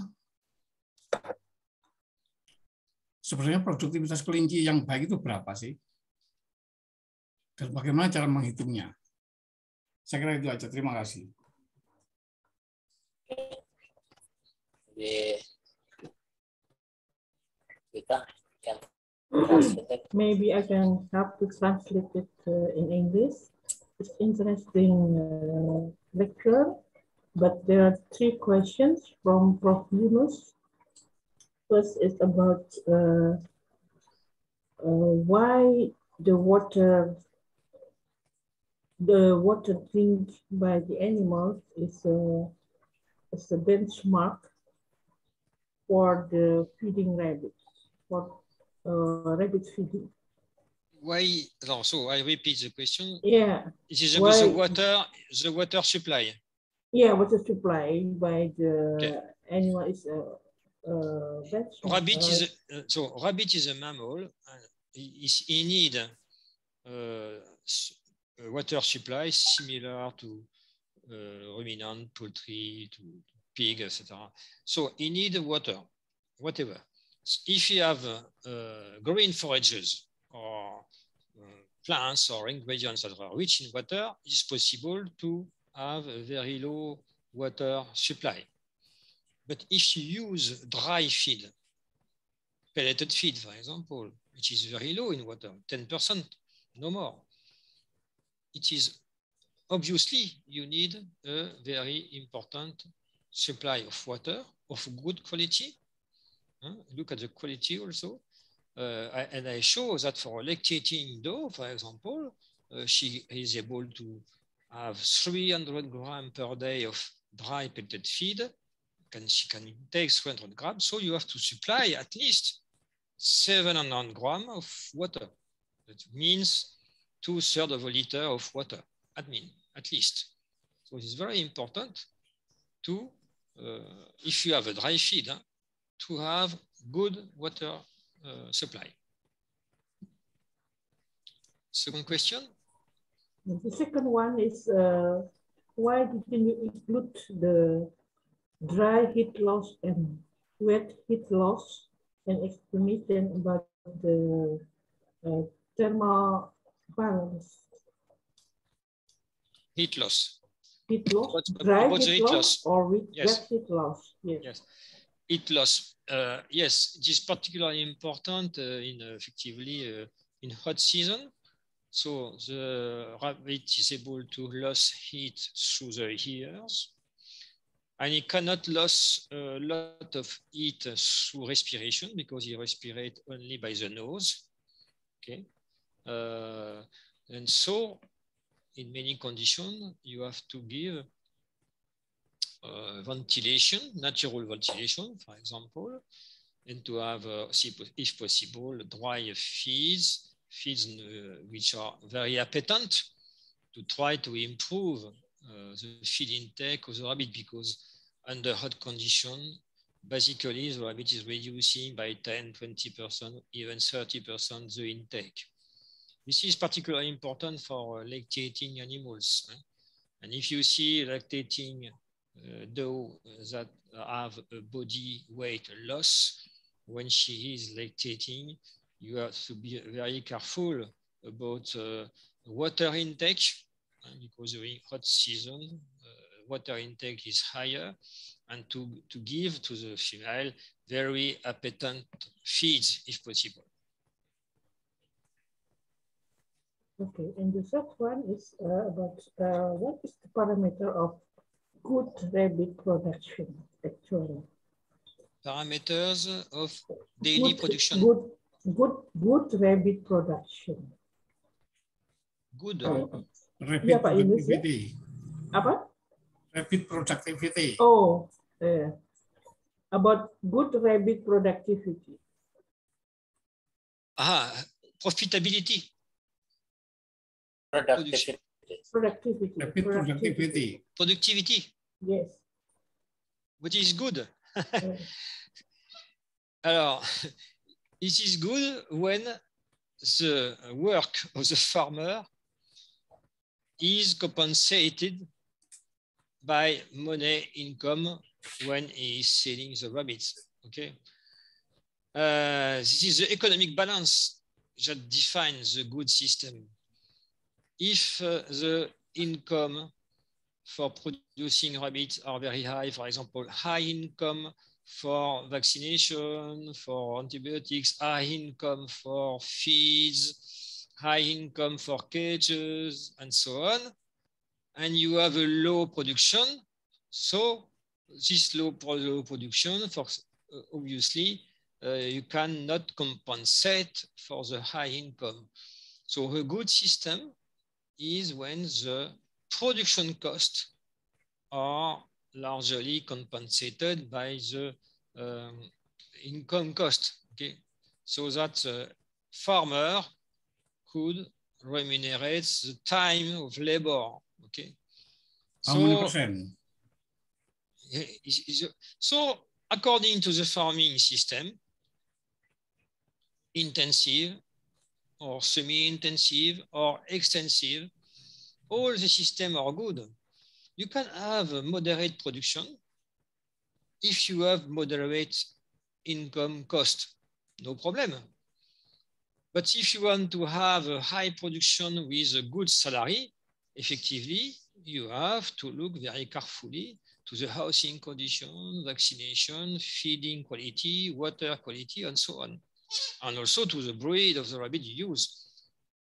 sebenarnya produktivitas kelinci yang baik itu berapa sih? Dan bagaimana cara menghitungnya? Saya kira itu aja. Terima kasih. Kita can Maybe I can help to translate it uh, in English. It's interesting uh, lecture, but there are three questions from Prof. Yunus. First is about uh, uh why the water the water drink by the animals is a, is a benchmark for the feeding rabbits, for uh, rabbit feeding. Why? No, so I repeat the question. Yeah. It is about Why- the water, the water supply. Yeah, water supply by the Okay. animal is a uh, veg- Rabbit uh, is a, so rabbit is a mammal. He, he need uh, a water supply similar to uh, ruminant, poultry, to pig, etc. So he need water, whatever. If you have uh, green forages or uh, plants or ingredients that are rich in water, it's possible to have a very low water supply. But if you use dry feed, pelleted feed, for example, which is very low in water, 10%, no more, it is obviously you need a very important supply of water of good quality. Look at the quality also. Uh, I- and I show that for a lactating doe, for example, uh, she is able to have 300 grams per day of dry pelleted feed. Can, she can take 300 grams. So you have to supply at least 700 grams of water. That means two thirds of a liter of water, admin, at least. So it's very important to, uh, if you have a dry feed, huh, to have good water uh, supply. Second question. The second one is uh, why didn't you include the dry heat loss and wet heat loss and explanation about the uh, thermal balance? Heat loss. Heat loss, What- dry about heat heat loss, loss? or wet, Yes. heat loss? Yes. Yes. Heat loss. Uh, yes, it is particularly important uh, in uh, effectively uh, in hot season. So the rabbit is able to lose heat through the ears, and he cannot lose a lot of heat through respiration because he respirates only by the nose. Okay, uh, and so in many conditions you have to give uh, ventilation, natural ventilation, for example, and to have, uh, if possible, dry feeds, feeds uh, which are very appetant, to try to improve uh, the feed intake of the rabbit because under hot condition, basically the rabbit is reducing by 10, 20%, even 30% the intake. This is particularly important for uh, lactating animals. And if you see lactating uh, doe that have a body weight loss when she is lactating, you have to be very careful about uh, water intake because during hot season, uh, water intake is higher and to, to give to the female very appetant feeds if possible. Okay, and the third one is uh, about uh, what is the parameter of good rabbit production actually? Parameters of daily good, production. Good, good, good rabbit production. Good. Rapid Iya, Pak Yunus, ya. productivity. Apa? Rapid productivity. Oh, uh, about good rabbit productivity. Ah, profitability. Productivity. Productivity. Productivity. Productivity, Yes. which is good? (laughs) Alors, it is good when the work of the farmer is compensated by money income when he is selling the rabbits. Okay. Uh, this is the economic balance that defines the good system. If uh, the income for producing rabbits are very high, for example, high income for vaccination, for antibiotics, high income for feeds, high income for cages, and so on. And you have a low production. So this low, low production, for, uh, obviously, uh, you cannot compensate for the high income. So a good system is when the production costs are largely compensated by the um, income cost, okay? So that the farmer could remunerate the time of labor, okay? Percent? So according to the farming system, intensive or semi-intensive or extensive, all the systems are good. You can have a moderate production if you have moderate income cost, no problem. But if you want to have a high production with a good salary, effectively, you have to look very carefully to the housing condition, vaccination, feeding quality, water quality, and so on. And also to the breed of the rabbit you use,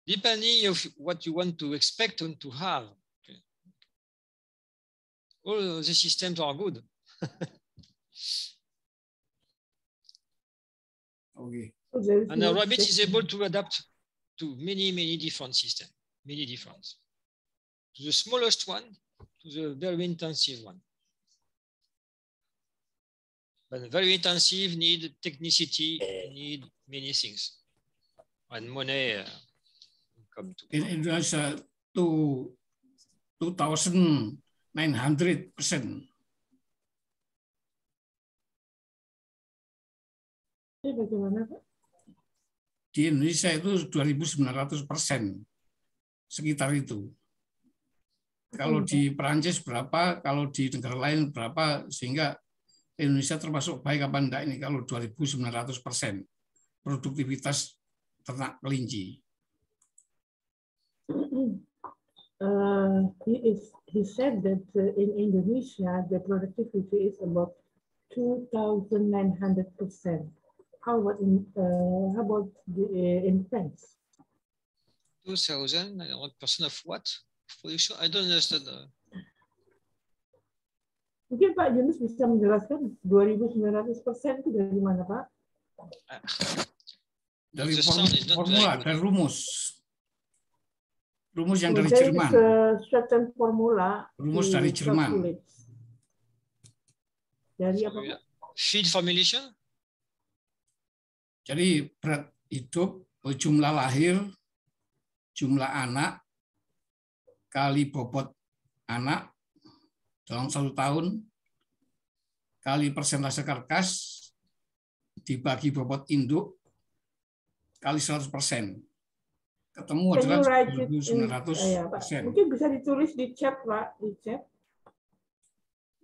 depending of what you want to expect and to have. Okay. All the systems are good. (laughs) okay. And the rabbit is able to adapt to many, many different systems, many different. To the smallest one, to the very intensive one. But very intensive need technicity, need many things. And money uh, come to. In Indonesia, to 2,900 percent. bagaimana Pak? Di Indonesia itu 2.900 persen, sekitar itu. Kalau di Perancis berapa, kalau di negara lain berapa, sehingga Indonesia termasuk baik apa enggak ini kalau 2.900 persen produktivitas ternak kelinci. Uh, he is he said that uh, in Indonesia the productivity is about 2,900 percent. How about in uh, how about the, uh, in France? 2,900 percent of what? I don't understand. Mungkin Pak Yunus bisa menjelaskan 2.900 persen itu dari mana Pak? Dari formula, dari rumus. Rumus yang dari Jerman. certain formula. Rumus dari Jerman. Dari apa Pak? Feed formulation? Jadi berat hidup, jumlah lahir, jumlah anak, kali bobot anak dalam satu tahun, kali persentase karkas, dibagi bobot induk, kali 100 persen. Ketemu adalah write it in, 2.900 eh, ya, Pak. persen. Mungkin bisa ditulis di chat Pak, di chat.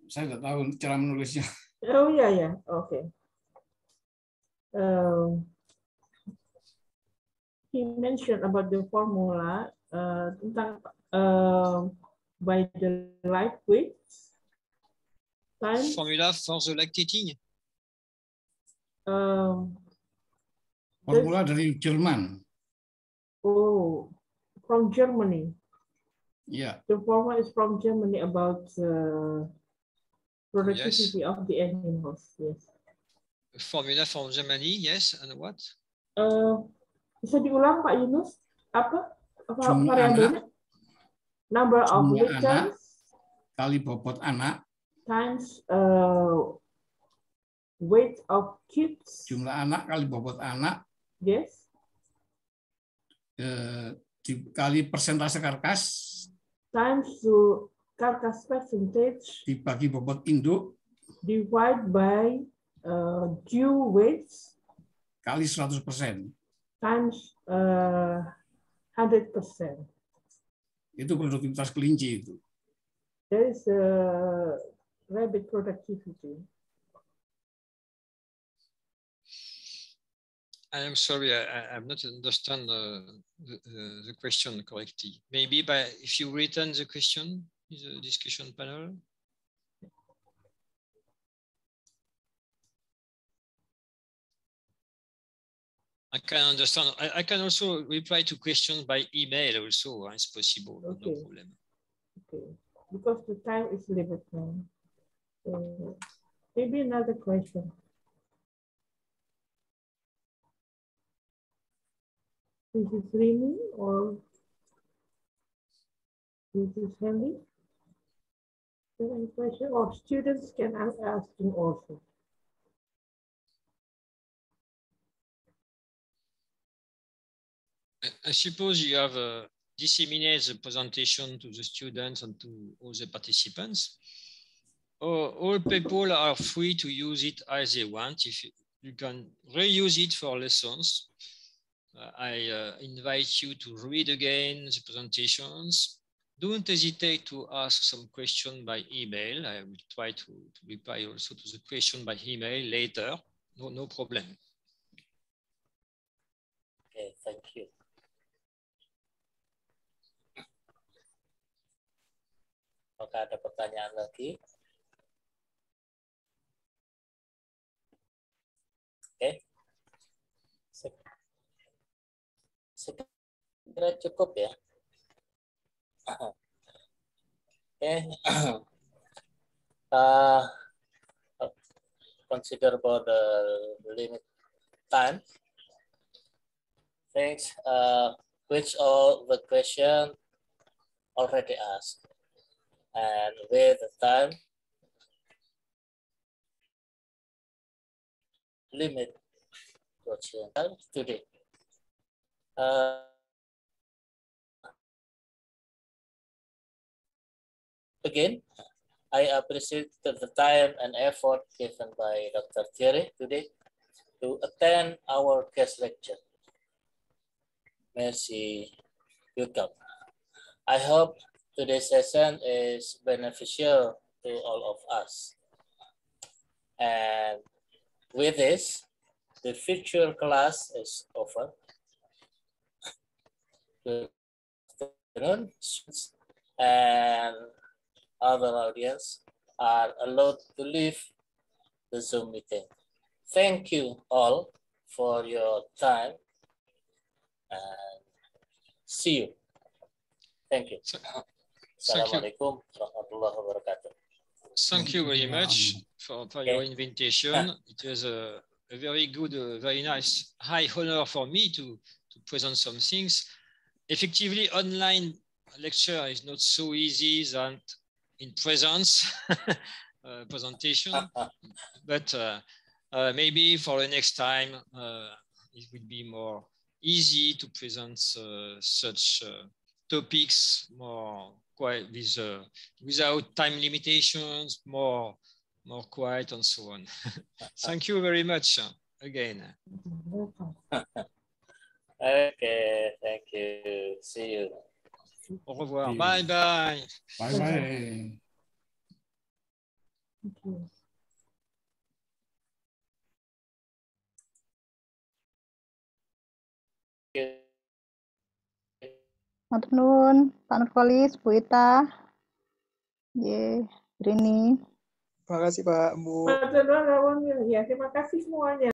Saya tidak tahu cara menulisnya. Oh ya ya, oke. Um, he mentioned about the formula uh, tentang uh, by the life weight times Formula for the lactating? um, Formula dari Jerman. oh from Germany. Ya, The formula is from Germany about uh, productivity of the animals. Yes. Formula from Germany, yes, and what? Uh, bisa diulang Pak Yunus? Apa? Apa variabelnya? Number of Jumlah litters kali bobot anak, times uh, weight of kids. jumlah anak kali bobot anak, Yes. eh, dikali persentase karkas, Times to carcass percentage dibagi bobot induk, divide by uh, due weights kali 100 persen. times uh, 100%. Itu produktivitas kelinci itu. There is a rabbit productivity. I am sorry, I, I have not understand the, the, the- the question correctly. Maybe by, if you return the question, in the discussion panel? I can understand. I, I can also reply to questions by email also, it's possible, no Okay. problem. Okay, because the time is limited now. So maybe another question. This is Rini or this is Henry? Is there Any question or students can ask asking also. I suppose you have uh, disseminated the presentation to the students and to all the participants. All, all people are free to use it as they want. If you, can reuse it for lessons, uh, I uh, invite you to read again the presentations. Don't hesitate to ask some question by email. I will try to, to reply also to the question by email later. No, no problem. Okay, thank you. Apakah ada pertanyaan lagi? Oke. Sekira cukup ya. Oke. Uh, (clears throat) consider about the limit time. Thanks. Uh, which all the question already asked and the time limit question today. Uh, again, I appreciate the time and effort given by Dr. Thierry today to attend our guest lecture. Merci, you welcome. I hope today's session is beneficial to all of us. And with this, the future class is over. Good afternoon, and other audience are allowed to leave the Zoom meeting. Thank you all for your time and see you. Thank you. Uh, Thank you. Assalamualaikum warahmatullahi wabarakatuh. Thank you very much for, for your invitation. It was a, a very good, uh, very nice, high honor for me to, to present some things. Effectively, online lecture is not so easy than in presence (laughs) uh, presentation, (laughs) but uh, uh, maybe for the next time, uh, it will be more easy to present uh, such uh, topics more quite with uh, without time limitations, more more quiet and so on. (laughs) Thank you very much again. (laughs) okay, thank you. See you. Au revoir. Bye bye. Bye bye. Okay. Matur nuwun, Pak Nurkolis, Bu Ita. Ye, Rini. Terima kasih Pak Bu. Matur nuwun. Ya, terima kasih semuanya.